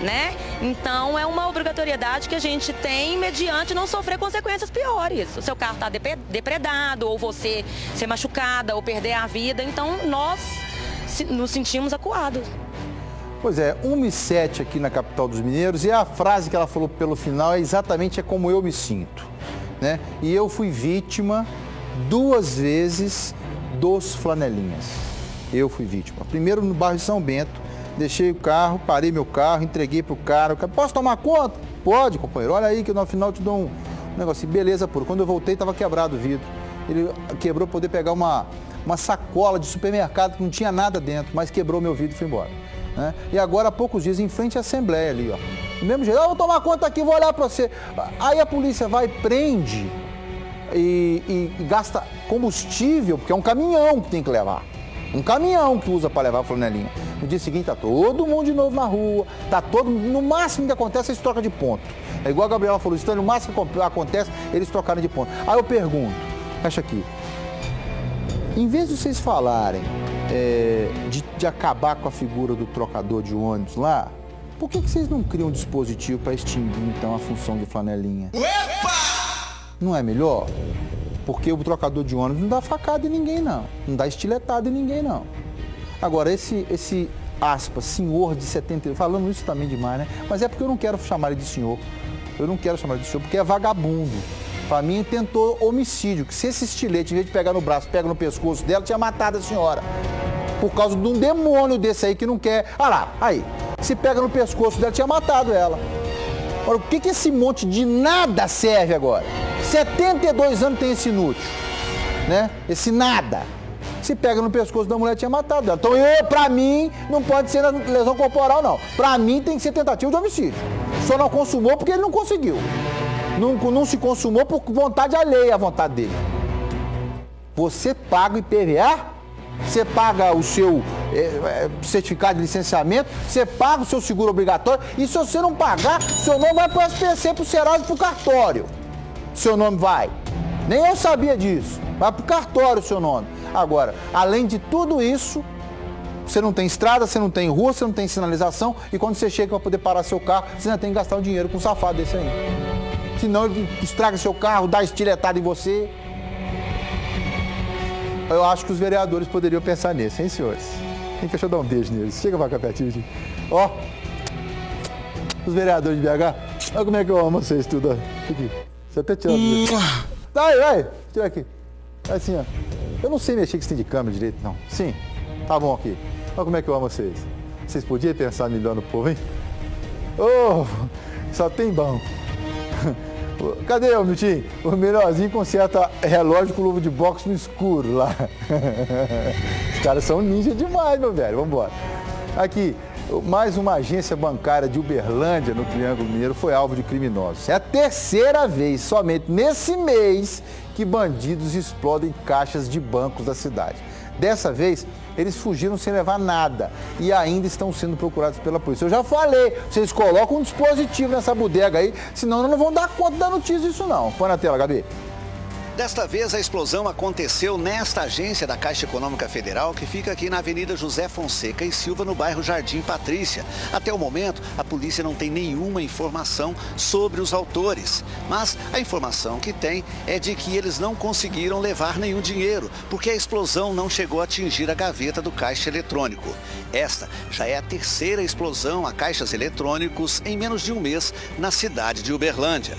né? Então é uma obrigatoriedade que a gente tem mediante não sofrer consequências piores. O seu carro está depredado, ou você ser machucada, ou perder a vida. Então nós nos sentimos acuados.
Pois é, 1 e 7 aqui na capital dos mineiros e a frase que ela falou pelo final é exatamente é como eu me sinto. Né? E eu fui vítima duas vezes dos flanelinhas. Eu fui vítima. Primeiro no bairro de São Bento, deixei o carro, parei meu carro, entreguei pro cara. Posso tomar conta? Pode, companheiro. Olha aí que no final te dou um negocinho. Beleza, puro. Quando eu voltei, estava quebrado o vidro. Ele quebrou poder pegar uma, uma sacola de supermercado que não tinha nada dentro, mas quebrou meu vidro e foi embora. Né? E agora, há poucos dias, em frente à Assembleia ali, ó. Do mesmo jeito, eu vou tomar conta aqui, vou olhar para você. Aí a polícia vai, prende e, e, gasta combustível, porque é um caminhão que tem que levar. Um caminhão que usa para levar a flanelinha. No dia seguinte tá todo mundo de novo na rua, tá todo no máximo que acontece eles trocam de ponto. É igual a Gabriela falou, então, no máximo que acontece eles trocaram de ponto. Aí eu pergunto, fecha aqui. Em vez de vocês falarem é, de, de, acabar com a figura do trocador de ônibus lá, por que, que vocês não criam um dispositivo para extinguir então a função do flanelinha? Opa! Não é melhor? Porque o trocador de ônibus não dá facada em ninguém não, não dá estiletada em ninguém não. Agora, esse, esse aspas, senhor de 70, falando isso também demais, né? Mas é porque eu não quero chamar ele de senhor. Eu não quero chamar ele de senhor porque é vagabundo. Para mim, tentou homicídio. Que se esse estilete, em vez de pegar no braço, pega no pescoço dela, tinha matado a senhora. Por causa de um demônio desse aí que não quer. Ah lá, aí. Se pega no pescoço dela, tinha matado ela. Agora, o que, que esse monte de nada serve agora? 72 anos tem esse inútil, né? Esse nada. Se pega no pescoço da mulher, tinha matado ela. Então, eu, pra mim, não pode ser lesão corporal, não. Pra mim, tem que ser tentativa de homicídio. Só não consumou porque ele não conseguiu. Não, não se consumou por vontade alheia à vontade dele. Você paga o IPVA, você paga o seu é, certificado de licenciamento, você paga o seu seguro obrigatório e se você não pagar, seu nome vai para o SPC, para o Serasa e para o cartório. Seu nome vai. Nem eu sabia disso. Vai para o cartório o seu nome. Agora, além de tudo isso, você não tem estrada, você não tem rua, você não tem sinalização e quando você chega para poder parar seu carro, você ainda tem que gastar o dinheiro com um safado desse aí. Senão ele estraga seu carro, dá estiletada em você. Eu acho que os vereadores poderiam pensar nisso, hein, senhores? Deixa eu dar um beijo neles. Chega pra cá pertinho, gente. Ó, os vereadores de BH, olha como é que eu amo vocês tudo, ó. Aqui. Você até tirando. Vai, vai, tira aqui. Assim, ó. Eu não sei mexer com esse de câmera direito, não. Sim, tá bom aqui. Olha como é que eu amo vocês. Vocês podiam pensar melhor no povo, hein? Oh, só tem bom. Cadê o Miltinho? O melhorzinho conserta relógio com luva de boxe no escuro lá. Os caras são ninja demais, meu velho. Vamos embora. Aqui, mais uma agência bancária de Uberlândia, no Triângulo Mineiro, foi alvo de criminosos. É a terceira vez, somente nesse mês, que bandidos explodem caixas de bancos da cidade. Dessa vez, eles fugiram sem levar nada e ainda estão sendo procurados pela polícia. Eu já falei, vocês colocam um dispositivo nessa bodega aí, senão não vão dar conta da notícia disso não. Põe na tela, Gabi.
Desta vez, a explosão aconteceu nesta agência da Caixa Econômica Federal, que fica aqui na Avenida José Fonseca e Silva, no bairro Jardim Patrícia. Até o momento, a polícia não tem nenhuma informação sobre os autores. Mas a informação que tem é de que eles não conseguiram levar nenhum dinheiro, porque a explosão não chegou a atingir a gaveta do caixa eletrônico. Esta já é a terceira explosão a caixas eletrônicos em menos de um mês na cidade de Uberlândia.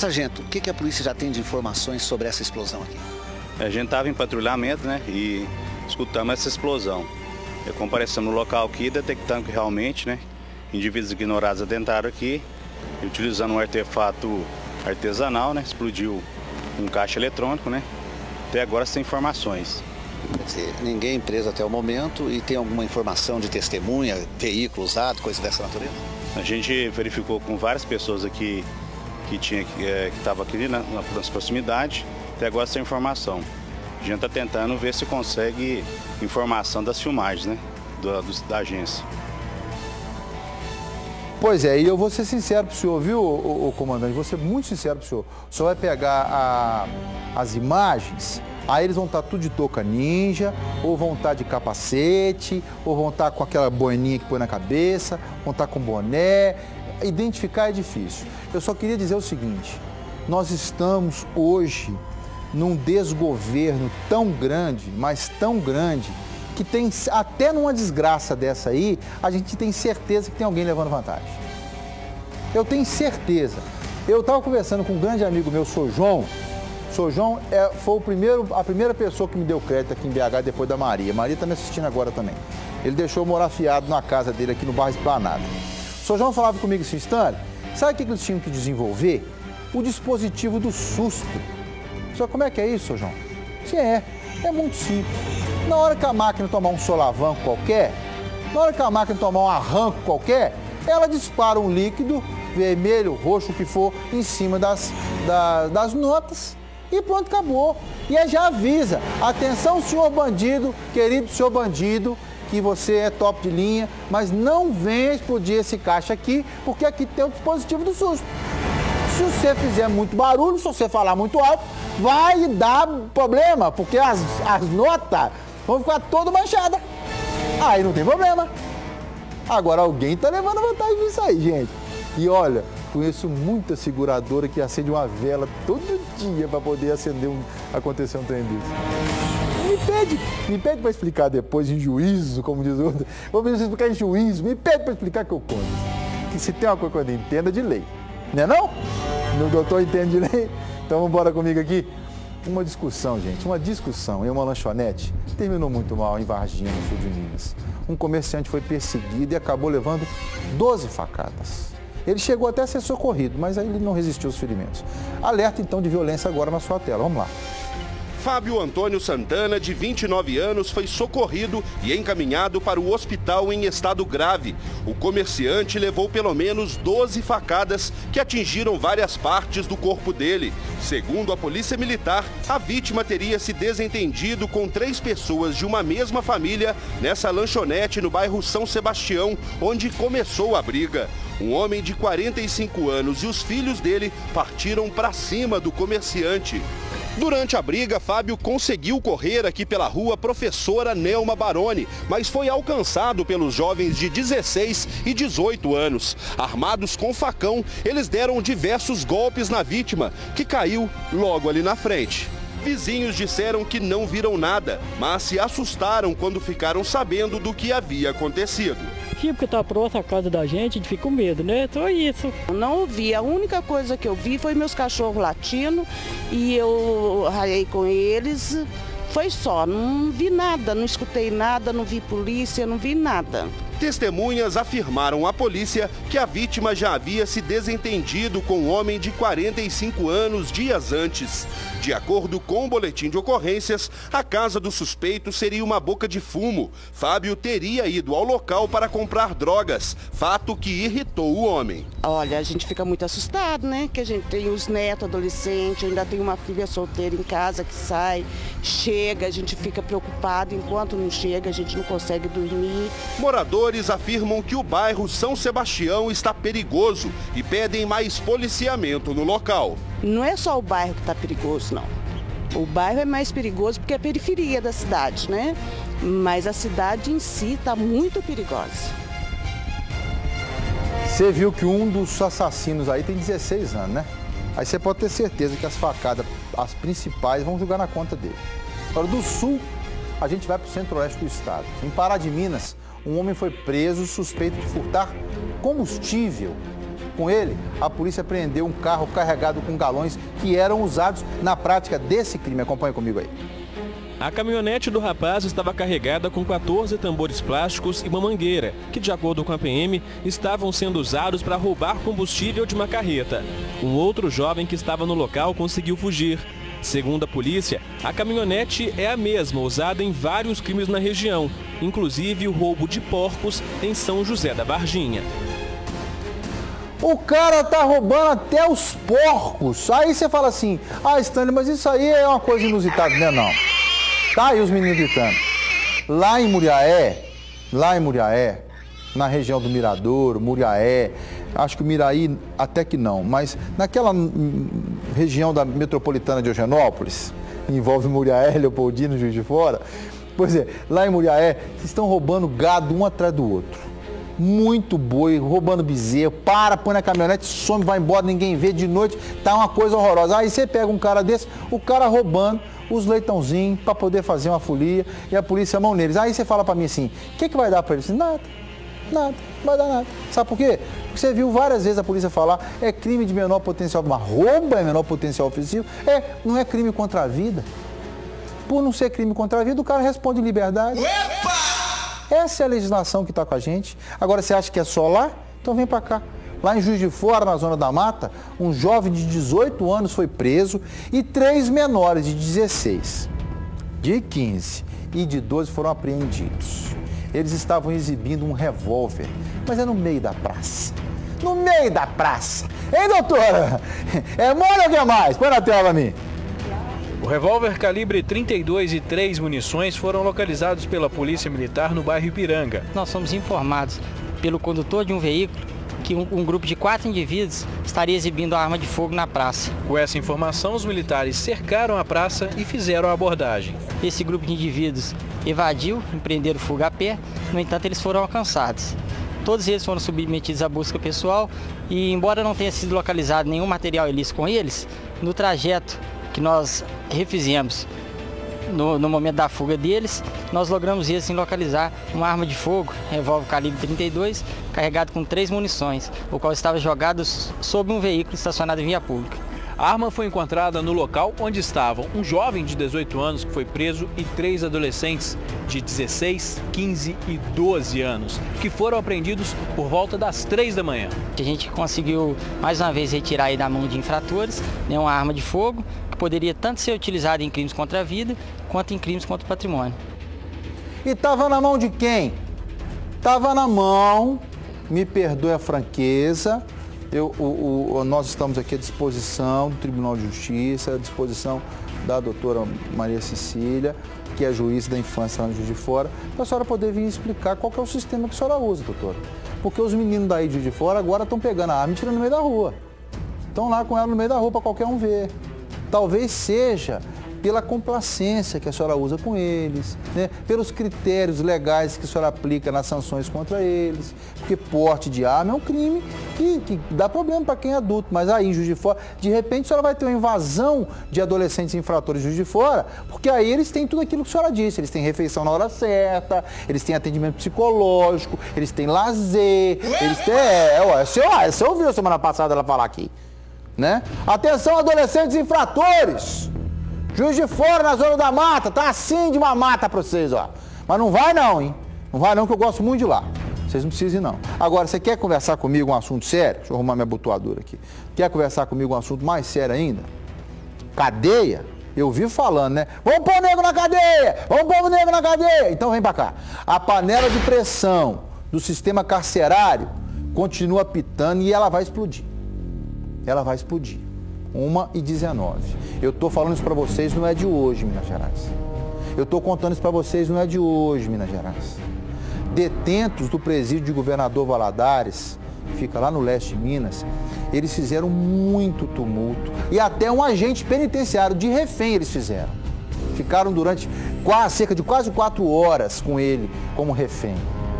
Sargento, o que, que a polícia já tem de informações sobre essa explosão aqui?
A gente estava em patrulhamento, né, e escutamos essa explosão. Eu comparecemos no local aqui, detectando que realmente, né, indivíduos ignorados adentraram aqui, utilizando um artefato artesanal, né, explodiu um caixa eletrônico, né. Até agora sem informações.
Quer dizer, ninguém é preso até o momento e tem alguma informação de testemunha, veículo usado, coisa dessa natureza?
A gente verificou com várias pessoas aqui que tinha é, que estava aqui na, nas proximidades, até agora sem informação. A gente está tentando ver se consegue informação das filmagens, né? Da, da agência.
Pois é, e eu vou ser sincero para o senhor, viu, o, o, comandante? Vou ser muito sincero para o senhor. O senhor vai pegar a, as imagens, aí eles vão estar tá tudo de touca ninja, ou vão estar tá de capacete, ou vão estar tá com aquela boininha que põe na cabeça, vão estar com boné. Identificar é difícil. Eu só queria dizer o seguinte: nós estamos hoje num desgoverno tão grande, mas tão grande, que tem até numa desgraça dessa aí, a gente tem certeza que tem alguém levando vantagem. Eu tenho certeza. Eu estava conversando com um grande amigo meu, Sou João. Sou João é, foi o primeiro, a primeira pessoa que me deu crédito aqui em BH depois da Maria. Maria está me assistindo agora também. Ele deixou eu morar fiado na casa dele aqui no bairro Esplanada. Sou João falava comigo assim, Stanley, sabe o que eles tinham que desenvolver? O dispositivo do susto. Só como é que é isso, Sr. João? Sim, é. É muito simples. Na hora que a máquina tomar um solavanco qualquer, na hora que a máquina tomar um arranco qualquer, ela dispara um líquido vermelho, roxo, o que for, em cima das, das, das notas e pronto, acabou. E aí já avisa, atenção senhor bandido, querido senhor bandido, que você é top de linha, mas não venha explodir esse caixa aqui, porque aqui tem o dispositivo do susto. Se você fizer muito barulho, se você falar muito alto, vai dar problema, porque as, as notas vão ficar todas manchadas. Aí não tem problema. Agora alguém está levando vantagem nisso aí, gente. E olha, conheço muita seguradora que acende uma vela todo dia para poder acender um, acontecer um trem desse. Pede, me pede para explicar depois em juízo, como diz o outro. Vou me explicar em juízo, me pede para explicar que eu conto. Que se tem uma coisa que eu entenda de lei. Não é não? Meu doutor entende de lei? Então vamos embora comigo aqui. Uma discussão, gente, uma discussão em uma lanchonete terminou muito mal em Varginha, no sul de Minas. Um comerciante foi perseguido e acabou levando 12 facadas. Ele chegou até a ser socorrido, mas aí ele não resistiu aos ferimentos. Alerta então de violência agora na sua tela. Vamos lá.
Fábio Antônio Santana, de 29 anos, foi socorrido e encaminhado para o hospital em estado grave. O comerciante levou pelo menos 12 facadas que atingiram várias partes do corpo dele. Segundo a Polícia Militar, a vítima teria se desentendido com três pessoas de uma mesma família nessa lanchonete no bairro São Sebastião, onde começou a briga. Um homem de 45 anos e os filhos dele partiram para cima do comerciante. Durante a briga, Fábio conseguiu correr aqui pela rua Professora Nelma Baroni, mas foi alcançado pelos jovens de 16 e 18 anos. Armados com facão, eles deram diversos golpes na vítima, que caiu logo ali na frente. Vizinhos disseram que não viram nada, mas se assustaram quando ficaram sabendo do que havia acontecido
aqui porque tá próximo a casa da gente, a gente fica com medo, né? Então é isso.
Não ouvi, a única coisa que eu vi foi meus cachorros latindo e eu raiei com eles. Foi só, não vi nada, não escutei nada, não vi polícia, não vi nada.
Testemunhas afirmaram à polícia que a vítima já havia se desentendido com um homem de 45 anos dias antes. De acordo com o boletim de ocorrências, a casa do suspeito seria uma boca de fumo. Fábio teria ido ao local para comprar drogas, fato que irritou o homem.
Olha, a gente fica muito assustado, né? Que a gente tem os netos adolescentes, ainda tem uma filha solteira em casa que sai, chega, a gente fica preocupado. Enquanto não chega, a gente não consegue dormir.
Moradores afirmam que o bairro São Sebastião está perigoso e pedem mais policiamento no local.
Não é só o bairro que está perigoso, não. O bairro é mais perigoso porque é a periferia da cidade, né? Mas a cidade em si está muito perigosa.
Você viu que um dos assassinos aí tem 16 anos, né? Aí você pode ter certeza que as facadas, as principais, vão jogar na conta dele. Agora, do sul, a gente vai para o centro-oeste do estado. Em Pará de Minas, um homem foi preso suspeito de furtar combustível com ele, a polícia prendeu um carro carregado com galões que eram usados na prática desse crime. Acompanhe comigo aí.
A caminhonete do rapaz estava carregada com 14 tambores plásticos e uma mangueira, que, de acordo com a PM, estavam sendo usados para roubar combustível de uma carreta. Um outro jovem que estava no local conseguiu fugir. Segundo a polícia, a caminhonete é a mesma usada em vários crimes na região, inclusive o roubo de porcos em São José da Varginha.
O cara tá roubando até os porcos. Aí você fala assim, ah, Stanley, mas isso aí é uma coisa inusitada, né? Não. Tá aí os meninos gritando. Lá em Muriaé, lá em Muriaé, na região do Miradouro, Muriaé, acho que o Miraí até que não, mas naquela região da metropolitana de Eugenópolis, envolve Muriaé, Leopoldino, Juiz de Fora, pois é, lá em Muriaé, estão roubando gado um atrás do outro muito boi, roubando bezerro, para, põe na caminhonete, some, vai embora, ninguém vê de noite, tá uma coisa horrorosa. Aí você pega um cara desse, o cara roubando os leitãozinhos para poder fazer uma folia e a polícia mão neles. Aí você fala para mim assim, o que, que vai dar para eles? Nada, nada, não vai dar nada. Sabe por quê? Porque você viu várias vezes a polícia falar, é crime de menor potencial, mas roubo é menor potencial ofensivo, é, não é crime contra a vida. Por não ser crime contra a vida, o cara responde em liberdade. Epa! Essa é a legislação que está com a gente. Agora você acha que é só lá? Então vem para cá. Lá em Juiz de Fora, na Zona da Mata, um jovem de 18 anos foi preso e três menores de 16, de 15 e de 12 foram apreendidos. Eles estavam exibindo um revólver, mas é no meio da praça. No meio da praça. Hein, doutora? É mole ou que é mais? Põe na tela pra mim.
O revólver calibre 32 e três munições foram localizados pela Polícia Militar no bairro Ipiranga.
Nós fomos informados pelo condutor de um veículo que um, um, grupo de quatro indivíduos estaria exibindo arma de fogo na praça.
Com essa informação, os militares cercaram a praça e fizeram a abordagem.
Esse grupo de indivíduos evadiu, empreenderam fuga a pé, no entanto eles foram alcançados. Todos eles foram submetidos à busca pessoal e, embora não tenha sido localizado nenhum material ilícito com eles, no trajeto que nós refizemos no, no, momento da fuga deles, nós logramos assim localizar uma arma de fogo, revólver calibre 32, carregado com três munições, o qual estava jogado sob um veículo estacionado em via pública.
A arma foi encontrada no local onde estavam um jovem de 18 anos que foi preso e três adolescentes de 16, 15 e 12 anos, que foram apreendidos por volta das 3 da manhã.
A gente conseguiu mais uma vez retirar aí da mão de infratores né, uma arma de fogo que poderia tanto ser utilizada em crimes contra a vida quanto em crimes contra o patrimônio.
E estava na mão de quem? Estava na mão, me perdoe a franqueza, eu, o, o, nós estamos aqui à disposição do Tribunal de Justiça, à disposição da doutora Maria Cecília, que é juiz da infância lá no Juiz de Fora, para a senhora poder vir explicar qual é o sistema que a senhora usa, doutora. Porque os meninos daí de Juiz de Fora agora estão pegando a arma e tirando no meio da rua. Estão lá com ela no meio da rua para qualquer um ver. Talvez seja pela complacência que a senhora usa com eles, né? pelos critérios legais que a senhora aplica nas sanções contra eles, porque porte de arma é um crime que, que dá problema para quem é adulto, mas aí Juiz de Fora, de repente a senhora vai ter uma invasão de adolescentes infratores de Juiz de Fora, porque aí eles têm tudo aquilo que a senhora disse, eles têm refeição na hora certa, eles têm atendimento psicológico, eles têm lazer, eles têm... É, ué, você, você ouviu semana passada ela falar aqui, né? Atenção adolescentes infratores! Juiz de Fora, na Zona da Mata, tá assim de uma mata pra vocês, ó. Mas não vai não, hein? Não vai não, que eu gosto muito de lá. Vocês não precisam ir não. Agora, você quer conversar comigo um assunto sério? Deixa eu arrumar minha abotoadora aqui. Quer conversar comigo um assunto mais sério ainda? Cadeia? Eu vi falando, né? Vamos pôr o nego na cadeia! Vamos pôr o nego na cadeia! Então vem pra cá. A panela de pressão do sistema carcerário continua pitando e ela vai explodir. Ela vai explodir. 1 e 19. Eu estou falando isso para vocês, não é de hoje, Minas Gerais. Eu estou contando isso para vocês, não é de hoje, Minas Gerais. Detentos do presídio de governador Valadares, fica lá no leste de Minas, eles fizeram muito tumulto. E até um agente penitenciário de refém eles fizeram. Ficaram durante quase, cerca de quase quatro horas com ele como refém.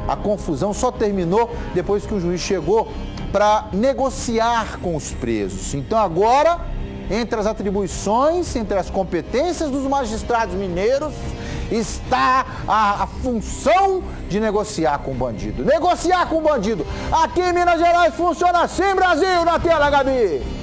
A confusão só terminou depois que o juiz chegou para negociar com os presos. Então agora, entre as atribuições, entre as competências dos magistrados mineiros, está a, a, função de negociar com o bandido. Negociar com o bandido. Aqui em Minas Gerais funciona assim, Brasil, na tela, Gabi.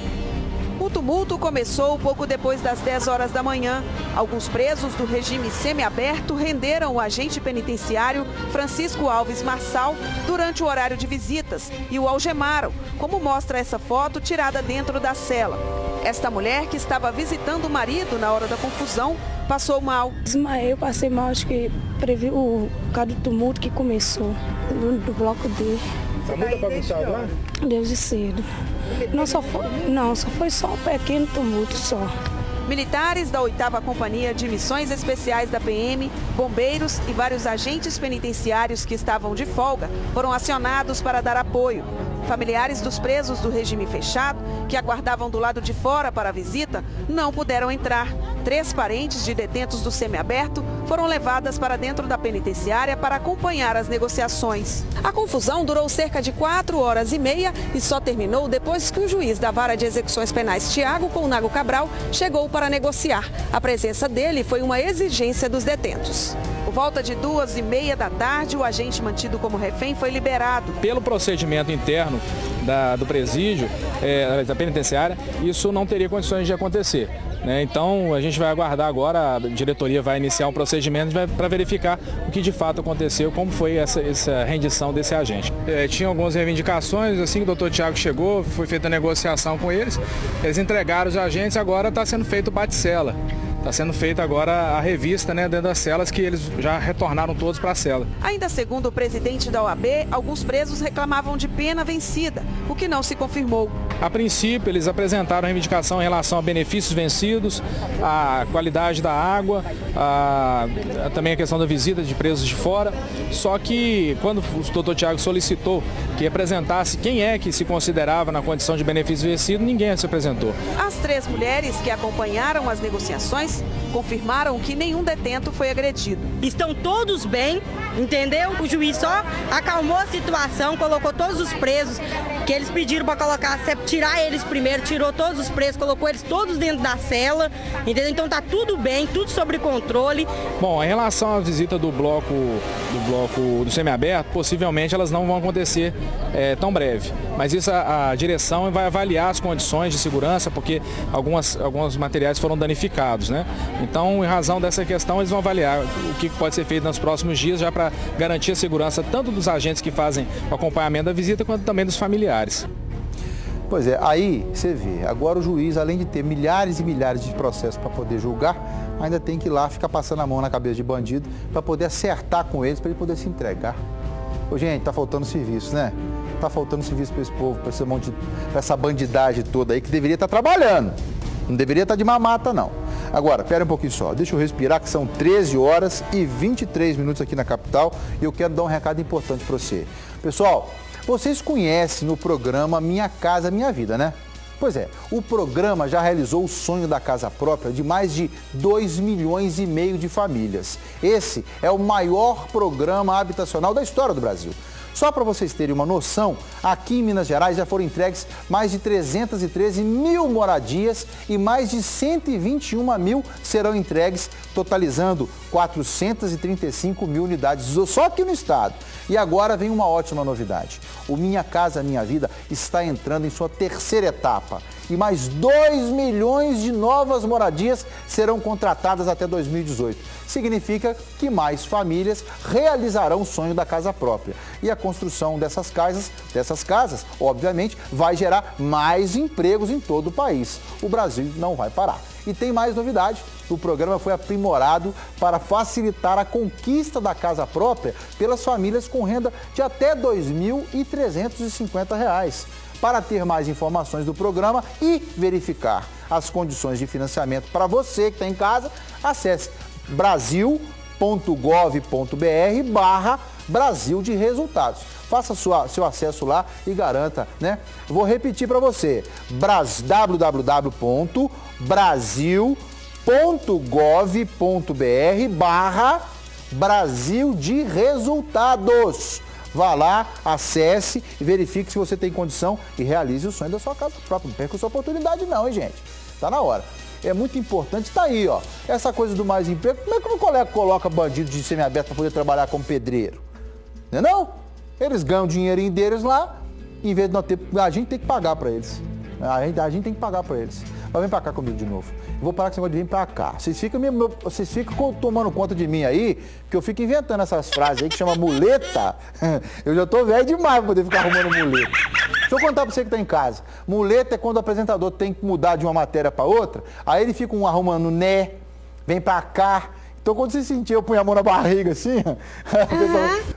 O tumulto começou pouco depois das 10 horas da manhã. Alguns presos do regime semiaberto renderam o agente penitenciário Francisco Alves Marçal durante o horário de visitas e o algemaram, como mostra essa foto tirada dentro da cela. Esta mulher, que estava visitando o marido na hora da confusão, passou mal.
Desmaiei, eu passei mal, acho que previ o cara do tumulto que começou no, do bloco D.
Tá muito bagunçado lá?
Desde cedo. Não, só foi, não, só foi só um pequeno tumulto só.
Militares da 8 Companhia de Missões Especiais da PM, bombeiros e vários agentes penitenciários que estavam de folga foram acionados para dar apoio. Familiares dos presos do regime fechado, que aguardavam do lado de fora para a visita, não puderam entrar. Três parentes de detentos do semiaberto foram levadas para dentro da penitenciária para acompanhar as negociações. A confusão durou cerca de quatro horas e meia e só terminou depois que o juiz da Vara de Execuções Penais, Tiago Colnago Cabral, chegou para negociar. A presença dele foi uma exigência dos detentos. Por volta de duas e meia da tarde, o agente mantido como refém foi liberado.
Pelo procedimento interno da, do presídio, é, da penitenciária, isso não teria condições de acontecer. Né? Então a gente vai aguardar agora, a diretoria vai iniciar um procedimento para verificar o que de fato aconteceu, como foi essa, essa rendição desse agente. É, tinha algumas reivindicações, assim que o doutor Tiago chegou, foi feita a negociação com eles, eles entregaram os agentes, agora está sendo feito o bate-cela. Está sendo feita agora a revista né, dentro das celas que eles já retornaram todos para a cela.
Ainda segundo o presidente da OAB, alguns presos reclamavam de pena vencida, o que não se confirmou.
A princípio, eles apresentaram reivindicação em relação a benefícios vencidos, a qualidade da água, a, a, também a questão da visita de presos de fora. Só que quando o doutor Tiago solicitou que apresentasse quem é que se considerava na condição de benefício vencido, ninguém se apresentou.
As três mulheres que acompanharam as negociações confirmaram que nenhum detento foi agredido.
Estão todos bem, entendeu? O juiz só acalmou a situação, colocou todos os presos que eles pediram para colocar, tirar eles primeiro, tirou todos os presos, colocou eles todos dentro da cela, entendeu? Então tá tudo bem, tudo sob controle.
Bom, em relação à visita do bloco do bloco do semiaberto, possivelmente elas não vão acontecer é, tão breve. Mas isso a, a direção vai avaliar as condições de segurança, porque algumas, alguns materiais foram danificados, né? Então, em razão dessa questão, eles vão avaliar o que pode ser feito nos próximos dias, já para garantir a segurança tanto dos agentes que fazem o acompanhamento da visita, quanto também dos familiares.
Pois é, aí você vê, agora o juiz, além de ter milhares e milhares de processos para poder julgar, ainda tem que ir lá ficar passando a mão na cabeça de bandido para poder acertar com eles, para ele poder se entregar. Ô, gente, tá faltando serviço, né? Tá faltando serviço para esse povo, para pra essa bandidagem toda aí que deveria estar tá trabalhando. Não deveria estar tá de mamata, não. Agora, pera um pouquinho só, deixa eu respirar, que são 13 horas e 23 minutos aqui na capital e eu quero dar um recado importante para você. Pessoal, vocês conhecem o programa Minha Casa Minha Vida, né? Pois é, o programa já realizou o sonho da casa própria de mais de 2 milhões e meio de famílias. Esse é o maior programa habitacional da história do Brasil. Só para vocês terem uma noção, aqui em Minas Gerais já foram entregues mais de 313 mil moradias e mais de 121 mil serão entregues, totalizando 435 mil unidades só aqui no estado. E agora vem uma ótima novidade. O Minha Casa Minha Vida está entrando em sua terceira etapa e mais 2 milhões de novas moradias serão contratadas até 2018. Significa que mais famílias realizarão o sonho da casa própria. E a construção dessas casas, dessas casas, obviamente, vai gerar mais empregos em todo o país. O Brasil não vai parar. E tem mais novidade. O programa foi aprimorado para facilitar a conquista da casa própria pelas famílias com renda de até R$ 2.350. Para ter mais informações do programa e verificar as condições de financiamento para você que está em casa, acesse brasil.gov.br barra Brasil de Resultados. Faça sua, seu acesso lá e garanta, né? Vou repetir para você, www.brasil.gov.br barra Brasil de Resultados. Vá lá, acesse e verifique se você tem condição e realize o sonho da sua casa própria. Não perca essa oportunidade não, hein, gente? Tá na hora. É muito importante, tá aí, ó. Essa coisa do mais emprego, como é que o colega coloca bandido de semiaberto para poder trabalhar como pedreiro? Não é não? Eles ganham dinheirinho deles lá, em vez de nós ter, a gente tem que pagar para eles. A gente, a gente tem que pagar para eles. Mas vem para cá comigo de novo. Eu vou parar com esse negócio de vir para cá. Vocês ficam, vocês ficam tomando conta de mim aí, que eu fico inventando essas frases aí que chama muleta. Eu já tô velho demais para poder ficar arrumando muleta. Deixa eu contar para você que está em casa. Muleta é quando o apresentador tem que mudar de uma matéria para outra, aí ele fica um arrumando né, vem para cá. Então quando você sentir, eu ponho a mão na barriga assim, uhum.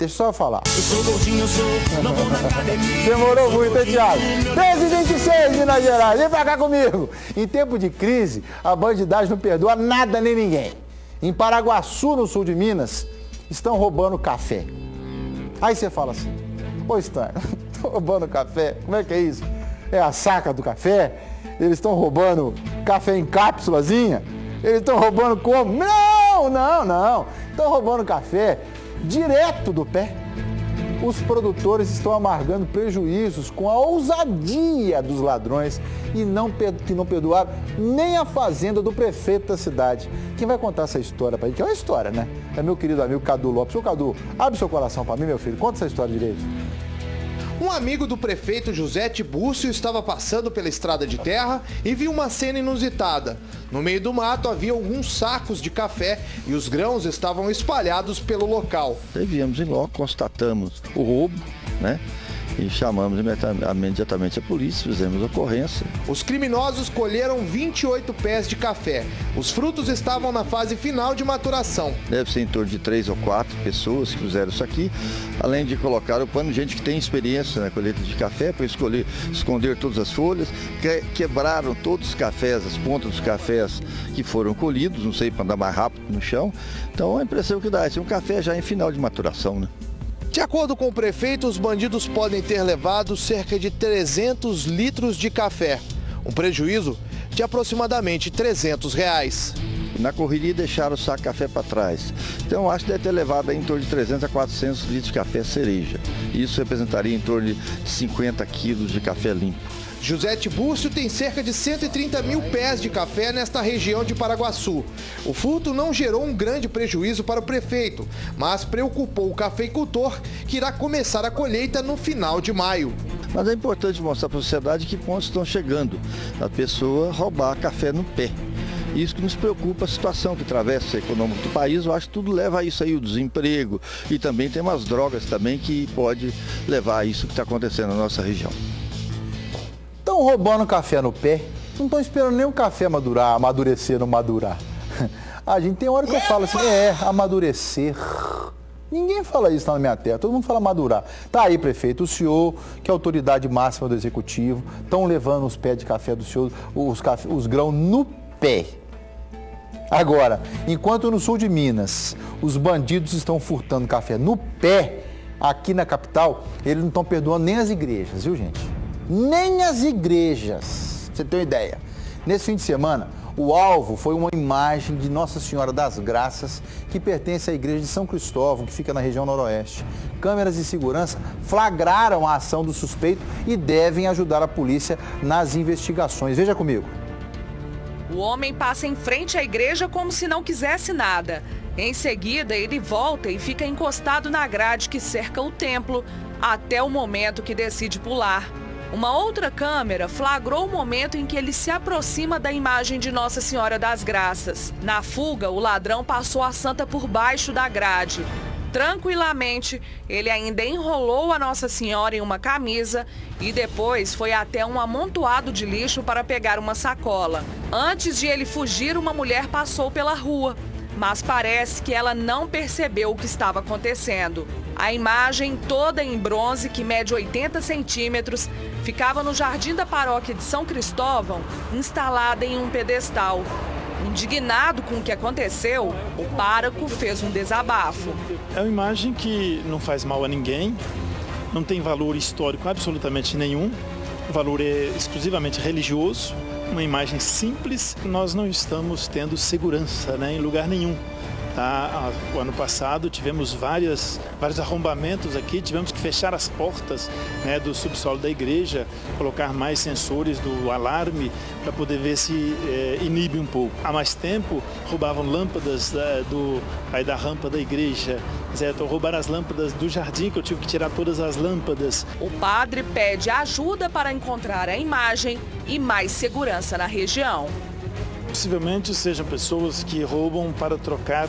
Deixa só eu falar. Eu sou gordinho, sou, não vou na academia. Demorou muito, hein, Thiago? 1326, Minas Gerais, vem pra cá comigo. Em tempo de crise, a bandidagem não perdoa nada nem ninguém. Em Paraguaçu, no sul de Minas, estão roubando café. Aí você fala assim, ô Stan, estão roubando café? Como é que é isso? É a saca do café? Eles estão roubando café em cápsulazinha? Eles estão roubando como? Não, não, não. Estão roubando café direto do pé. Os produtores estão amargando prejuízos com a ousadia dos ladrões e não, que não perdoaram nem a fazenda do prefeito da cidade. Quem vai contar essa história para gente? É uma história, né? É meu querido amigo Cadu Lopes. Ô Cadu, abre seu coração para mim, meu filho. Conta essa história direito.
Um amigo do prefeito José Tibúrcio estava passando pela estrada de terra e viu uma cena inusitada. No meio do mato havia alguns sacos de café e os grãos estavam espalhados pelo local.
Aí viemos em loco, constatamos o roubo, né? E chamamos imediatamente a polícia, fizemos ocorrência.
Os criminosos colheram 28 pés de café. Os frutos estavam na fase final de maturação.
Deve ser em torno de três ou quatro pessoas que fizeram isso aqui, além de colocar o pano, gente que tem experiência na colheita de café, para escolher, esconder todas as folhas, que, quebraram todos os cafés, as pontas dos cafés que foram colhidos, não sei, para andar mais rápido no chão. Então a impressão que dá é um café já em final de maturação, né?
De acordo com o prefeito, os bandidos podem ter levado cerca de 300 litros de café, um prejuízo de aproximadamente 300 reais.
Na correria deixaram o saco de café para trás. Então acho que deve ter levado em torno de 300 a 400 litros de café cereja. Isso representaria em torno de 50 quilos de café limpo.
José Tibúrcio tem cerca de 130 mil pés de café nesta região de Paraguaçu. O furto não gerou um grande prejuízo para o prefeito, mas preocupou o cafeicultor, que irá começar a colheita no final de maio.
Mas é importante mostrar para a sociedade que pontos estão chegando. A pessoa roubar café no pé. Isso que nos preocupa a situação que atravessa o econômico do país, eu acho que tudo leva a isso aí, o desemprego e também tem umas drogas também que pode levar a isso que está acontecendo na nossa região.
Estão roubando café no pé, não estão esperando nem o café madurar, amadurecer, não madurar. A gente tem hora que eu falo assim, é, amadurecer. Ninguém fala isso na minha terra, todo mundo fala madurar. Tá aí, prefeito, o senhor, que é a autoridade máxima do executivo, estão levando os pés de café do senhor, os, café, os grãos no pé. Agora, enquanto no sul de Minas os bandidos estão furtando café no pé, aqui na capital, eles não estão perdoando nem as igrejas, viu gente? Nem as igrejas. Você tem uma ideia. Nesse fim de semana, o alvo foi uma imagem de Nossa Senhora das Graças, que pertence à igreja de São Cristóvão, que fica na região noroeste. Câmeras de segurança flagraram a ação do suspeito e devem ajudar a polícia nas investigações. Veja comigo.
O homem passa em frente à igreja como se não quisesse nada. Em seguida, ele volta e fica encostado na grade que cerca o templo até o momento que decide pular. Uma outra câmera flagrou o momento em que ele se aproxima da imagem de Nossa Senhora das Graças. Na fuga, o ladrão passou a santa por baixo da grade. Tranquilamente, ele ainda enrolou a Nossa Senhora em uma camisa e depois foi até um amontoado de lixo para pegar uma sacola. Antes de ele fugir, uma mulher passou pela rua, mas parece que ela não percebeu o que estava acontecendo. A imagem, toda em bronze, que mede 80 centímetros, ficava no jardim da paróquia de São Cristóvão, instalada em um pedestal. Indignado com o que aconteceu, o pároco fez um desabafo.
É uma imagem que não faz mal a ninguém, não tem valor histórico absolutamente nenhum, o valor é exclusivamente religioso, uma imagem simples, nós não estamos tendo segurança né, em lugar nenhum. Tá? O ano passado tivemos várias, vários arrombamentos aqui, tivemos que fechar as portas né, do subsolo da igreja, colocar mais sensores do alarme para poder ver se é, inibe um pouco. Há mais tempo roubavam lâmpadas da, do, aí da rampa da igreja, certo? roubaram as lâmpadas do jardim, que eu tive que tirar todas as lâmpadas.
O padre pede ajuda para encontrar a imagem e mais segurança na região.
Possivelmente sejam pessoas que roubam para trocar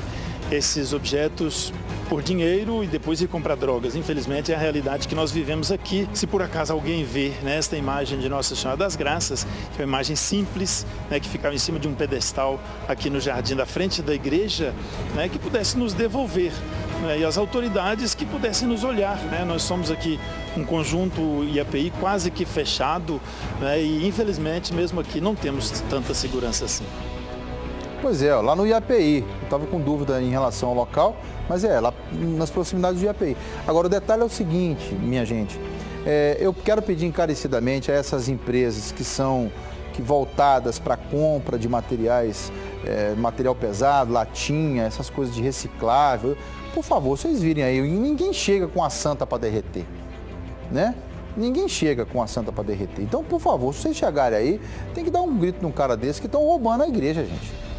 esses objetos por dinheiro e depois ir comprar drogas. Infelizmente é a realidade que nós vivemos aqui. Se por acaso alguém vê né, esta imagem de Nossa Senhora das Graças, que é uma imagem simples, né, que ficava em cima de um pedestal aqui no jardim da frente da igreja, né, que pudesse nos devolver. Né, e as autoridades que pudessem nos olhar. Né? Nós somos aqui um conjunto IAPI quase que fechado né, e infelizmente mesmo aqui não temos tanta segurança assim.
Pois é, lá no IAPI, eu estava com dúvida em relação ao local, mas é, lá nas proximidades do IAPI. Agora, o detalhe é o seguinte, minha gente, é, eu quero pedir encarecidamente a essas empresas que são que voltadas para compra de materiais, é, material pesado, latinha, essas coisas de reciclável, por favor, vocês virem aí, ninguém chega com a santa para derreter, né? Ninguém chega com a santa para derreter. Então, por favor, se vocês chegarem aí, tem que dar um grito num cara desse que estão roubando a igreja, gente.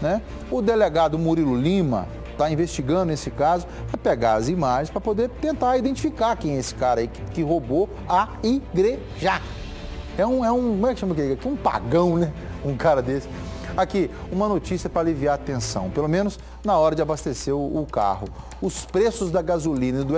Né? O delegado Murilo Lima está investigando esse caso para pegar as imagens para poder tentar identificar quem é esse cara aí que, que roubou a igreja. É um, é um, como é que chama aquele? Um pagão, né? Um cara desse. Aqui, uma notícia para aliviar a tensão, pelo menos na hora de abastecer o, o carro. Os preços da gasolina e do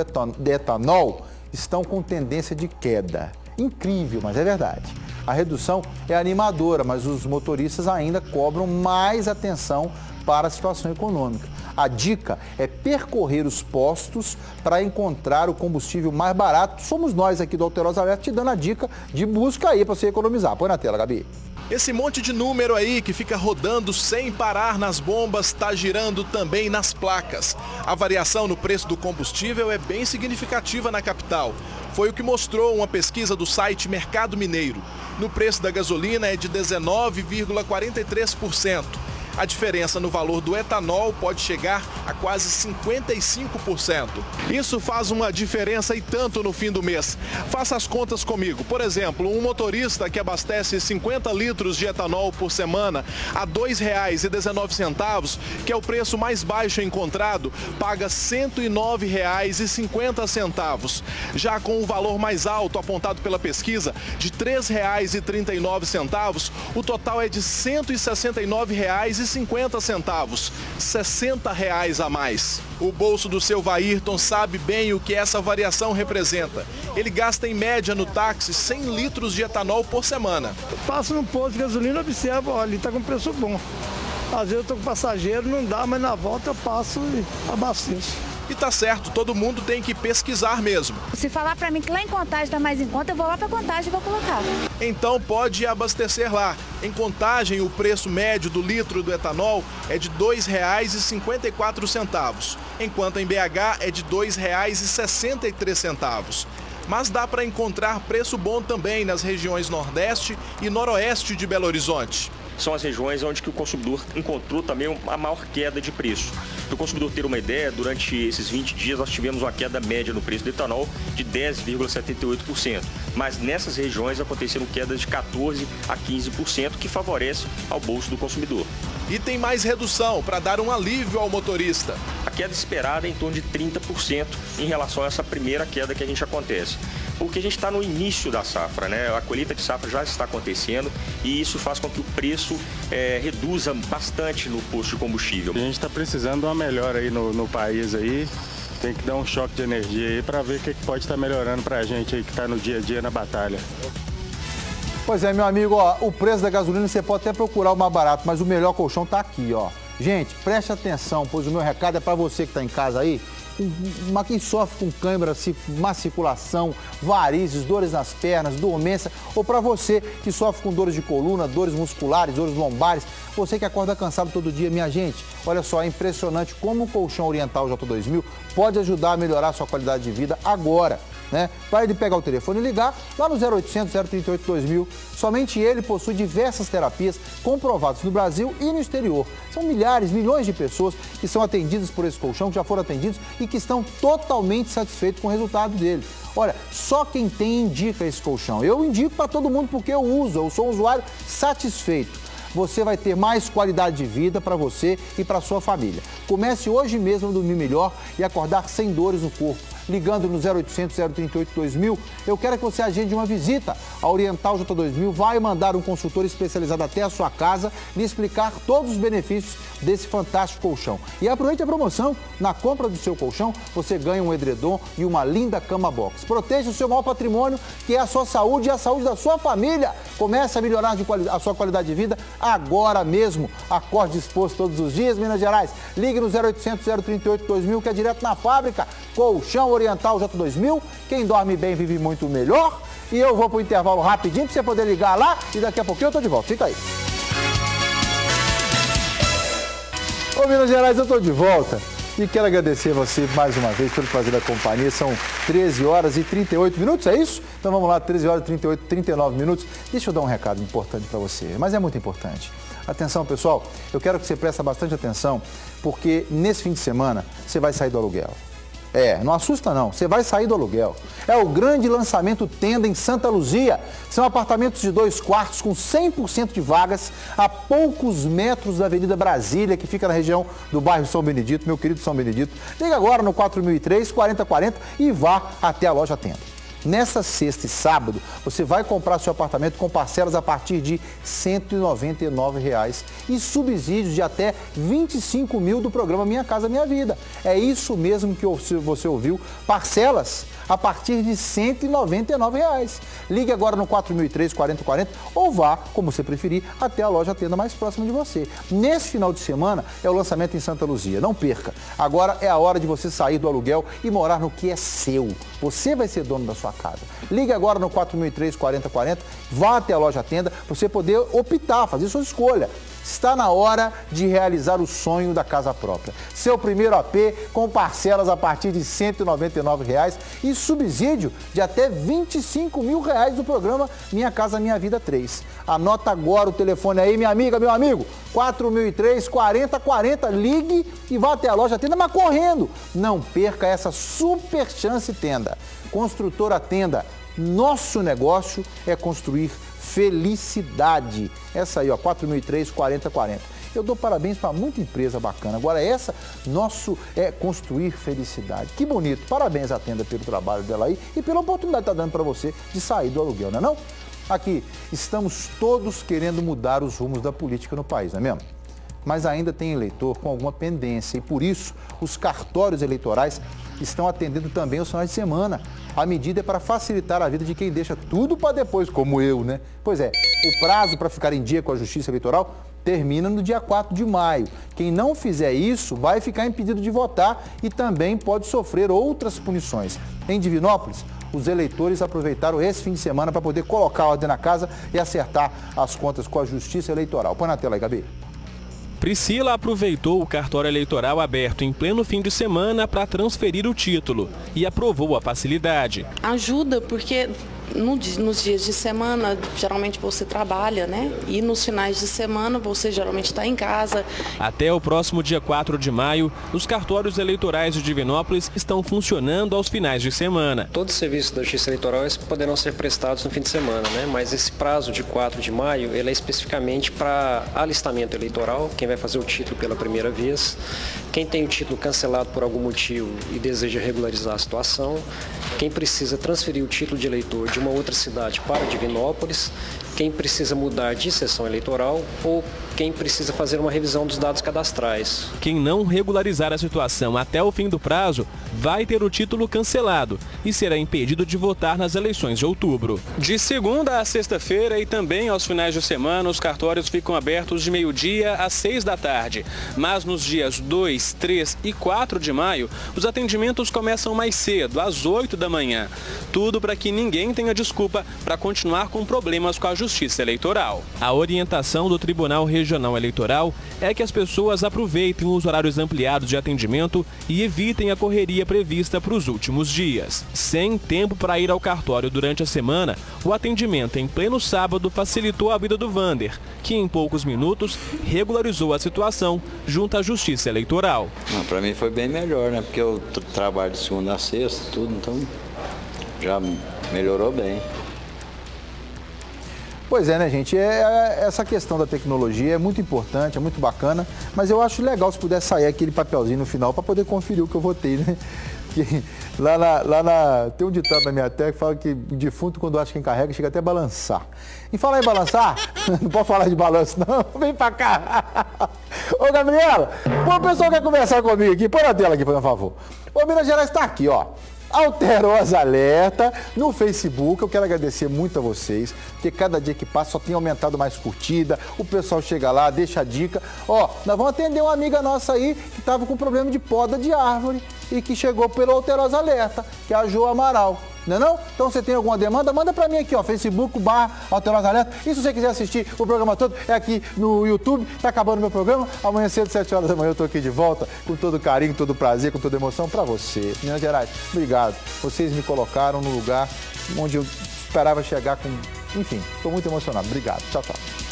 etanol estão com tendência de queda. Incrível, mas é verdade. A redução é animadora, mas os motoristas ainda cobram mais atenção para a situação econômica. A dica é percorrer os postos para encontrar o combustível mais barato. Somos nós aqui do Alterosa Alerta te dando a dica de busca aí para você economizar. Põe na tela, Gabi.
Esse monte de número aí que fica rodando sem parar nas bombas está girando também nas placas. A variação no preço do combustível é bem significativa na capital. Foi o que mostrou uma pesquisa do site Mercado Mineiro. No preço da gasolina é de 19,43%. A diferença no valor do etanol pode chegar a quase 55%. Isso faz uma diferença e tanto no fim do mês. Faça as contas comigo. Por exemplo, um motorista que abastece 50 litros de etanol por semana a R$ 2,19, que é o preço mais baixo encontrado, paga R$ 109,50. Já com o valor mais alto apontado pela pesquisa, de R$ 3,39, o total é de R$ 169,50, 60 reais a mais. O bolso do seu Vairton sabe bem o que essa variação representa. Ele gasta em média no táxi 100 litros de etanol por semana.
Passo no posto de gasolina, observo, olha, ali está com preço bom. Às vezes eu estou com passageiro, não dá, mas na volta eu passo e abasteço.
E tá certo, todo mundo tem que pesquisar mesmo.
Se falar para mim que lá em Contagem dá mais em conta, eu vou lá para Contagem e vou colocar.
Então pode abastecer lá. Em Contagem, o preço médio do litro do etanol é de R$ 2,54, enquanto em BH é de R$ 2,63 mas dá para encontrar preço bom também nas regiões Nordeste e Noroeste de Belo Horizonte
são as regiões onde que o consumidor encontrou também a maior queda de preço. Para o consumidor ter uma ideia, durante esses 20 dias nós tivemos uma queda média no preço do etanol de 10,78%. Mas nessas regiões aconteceram quedas de 14% a 15%, que favorece ao bolso do consumidor.
E tem mais redução para dar um alívio ao motorista.
A queda esperada é em torno de 30% em relação a essa primeira queda que a gente acontece porque a gente está no início da safra, né? A colheita de safra já está acontecendo e isso faz com que o preço é, reduza bastante no posto de combustível.
A gente está precisando de uma melhora aí no, no país aí. Tem que dar um choque de energia aí para ver o que pode estar tá melhorando para a gente aí que está no dia a dia na batalha.
Pois é, meu amigo, ó, o preço da gasolina você pode até procurar o mais barato, mas o melhor colchão está aqui, ó. Gente, preste atenção, pois o meu recado é para você que está em casa aí uma quem sofre com câimbra, má circulação, varizes, dores nas pernas, dormência, ou para você que sofre com dores de coluna, dores musculares, dores lombares, você que acorda cansado todo dia, minha gente, olha só, é impressionante como o colchão oriental J2000 pode ajudar a melhorar a sua qualidade de vida agora né? Para ele pegar o telefone e ligar lá no 0800 038 2000. Somente ele possui diversas terapias comprovadas no Brasil e no exterior. São milhares, milhões de pessoas que são atendidas por esse colchão, que já foram atendidos e que estão totalmente satisfeitos com o resultado dele. Olha, só quem tem indica esse colchão. Eu indico para todo mundo porque eu uso, eu sou um usuário satisfeito você vai ter mais qualidade de vida para você e para sua família. Comece hoje mesmo a dormir melhor e acordar sem dores no corpo ligando no 0800 038 2000. Eu quero que você agende uma visita. A Oriental J2000 vai mandar um consultor especializado até a sua casa lhe explicar todos os benefícios desse fantástico colchão. E aproveite a promoção. Na compra do seu colchão, você ganha um edredom e uma linda cama box. Proteja o seu maior patrimônio, que é a sua saúde e a saúde da sua família. Comece a melhorar a sua qualidade de vida agora mesmo. Acorde disposto todos os dias, Minas Gerais. Ligue no 0800 038 2000, que é direto na fábrica. Colchão Oriental J2000. Quem dorme bem vive muito melhor. E eu vou para o intervalo rapidinho para você poder ligar lá e daqui a pouquinho eu estou de volta. Fica aí. Ô Minas Gerais, eu estou de volta. E quero agradecer a você mais uma vez pelo prazer da companhia. São 13 horas e 38 minutos, é isso? Então vamos lá, 13 horas e 38, 39 minutos. Deixa eu dar um recado importante para você, mas é muito importante. Atenção, pessoal, eu quero que você preste bastante atenção, porque nesse fim de semana você vai sair do aluguel. É, não assusta não, você vai sair do aluguel. É o grande lançamento Tenda em Santa Luzia. São apartamentos de dois quartos com 100% de vagas a poucos metros da Avenida Brasília, que fica na região do bairro São Benedito, meu querido São Benedito. Liga agora no 4003 4040 e vá até a loja Tenda. Nessa sexta e sábado, você vai comprar seu apartamento com parcelas a partir de 199 reais e subsídios de até 25 mil do programa Minha Casa Minha Vida. É isso mesmo que você ouviu, parcelas a partir de 199 reais. Ligue agora no 4003 4040 ou vá, como você preferir, até a loja tenda mais próxima de você. Nesse final de semana é o lançamento em Santa Luzia. Não perca. Agora é a hora de você sair do aluguel e morar no que é seu. Você vai ser dono da sua casa. Ligue agora no 4003 4040, vá até a loja tenda para você poder optar, fazer sua escolha. Está na hora de realizar o sonho da casa própria. Seu primeiro AP com parcelas a partir de 199 reais e subsídio de até R$ 25 mil do programa Minha Casa Minha Vida 3. Anota agora o telefone aí, minha amiga, meu amigo. 4003 4040. Ligue e vá até a loja Tenda, mas correndo. Não perca essa super chance Tenda. Construtora Tenda. Nosso negócio é construir felicidade. Essa aí, ó, 4003 4040. Eu dou parabéns para muita empresa bacana. Agora, essa, nosso é construir felicidade. Que bonito. Parabéns à tenda pelo trabalho dela aí e pela oportunidade que está dando para você de sair do aluguel, não é não? Aqui, estamos todos querendo mudar os rumos da política no país, não é mesmo? Mas ainda tem eleitor com alguma pendência e por isso os cartórios eleitorais estão atendendo também os finais de semana. A medida é para facilitar a vida de quem deixa tudo para depois, como eu, né? Pois é, o prazo para ficar em dia com a Justiça Eleitoral termina no dia 4 de maio. Quem não fizer isso vai ficar impedido de votar e também pode sofrer outras punições. Em Divinópolis, os eleitores aproveitaram esse fim de semana para poder colocar a ordem na casa e acertar as contas com a Justiça Eleitoral. Põe na tela aí, Gabi.
Priscila aproveitou o cartório eleitoral aberto em pleno fim de semana para transferir o título e aprovou a facilidade.
Ajuda porque no, nos dias de semana, geralmente você trabalha, né? E nos finais de semana você geralmente está em casa.
Até o próximo dia 4 de maio, os cartórios eleitorais de Divinópolis estão funcionando aos finais de semana.
Todos os serviços da Justiça Eleitoral poderão ser prestados no fim de semana, né? Mas esse prazo de 4 de maio, ele é especificamente para alistamento eleitoral, quem vai fazer o título pela primeira vez, quem tem o título cancelado por algum motivo e deseja regularizar a situação, quem precisa transferir o título de eleitor de uma outra cidade para Divinópolis, quem precisa mudar de sessão eleitoral ou quem precisa fazer uma revisão dos dados cadastrais.
Quem não regularizar a situação até o fim do prazo vai ter o título cancelado e será impedido de votar nas eleições de outubro. De segunda a sexta-feira e também aos finais de semana, os cartórios ficam abertos de meio-dia às seis da tarde. Mas nos dias 2, 3 e 4 de maio, os atendimentos começam mais cedo, às 8 da manhã. Tudo para que ninguém tenha desculpa para continuar com problemas com a Justiça Eleitoral. A orientação do Tribunal Regional Eleitoral é que as pessoas aproveitem os horários ampliados de atendimento e evitem a correria prevista para os últimos dias. Sem tempo para ir ao cartório durante a semana, o atendimento em pleno sábado facilitou a vida do Vander, que em poucos minutos regularizou a situação junto à Justiça Eleitoral.
Para mim foi bem melhor, né? Porque eu trabalho de segunda a sexta, tudo, então já melhorou bem.
Pois é, né, gente? É, é, essa questão da tecnologia é muito importante, é muito bacana, mas eu acho legal se puder sair aquele papelzinho no final para poder conferir o que eu votei, né? Que, lá na, lá na, tem um ditado na minha terra que fala que o defunto, quando acha quem carrega, chega até a balançar. E falar em balançar, não pode falar de balanço, não, vem pra cá. Ô, Gabriela, o pessoal quer conversar comigo aqui, põe na tela aqui, por favor. Ô, Minas Gerais está aqui, ó. Alterosa Alerta no Facebook. Eu quero agradecer muito a vocês, porque cada dia que passa só tem aumentado mais curtida. O pessoal chega lá, deixa a dica. Ó, nós vamos atender uma amiga nossa aí que estava com problema de poda de árvore e que chegou pelo Alterosa Alerta, que é a Jo Amaral. Não é não? Então você tem alguma demanda, manda para mim aqui, ó, Facebook, barra Alterosa Alerta. E se você quiser assistir o programa todo, é aqui no YouTube. Tá acabando meu programa. Amanhã cedo, 7 horas da manhã, eu tô aqui de volta, com todo carinho, todo prazer, com toda emoção para você. Minas Gerais, obrigado. Vocês me colocaram no lugar onde eu esperava chegar com... Enfim, estou muito emocionado. Obrigado. Tchau, tchau.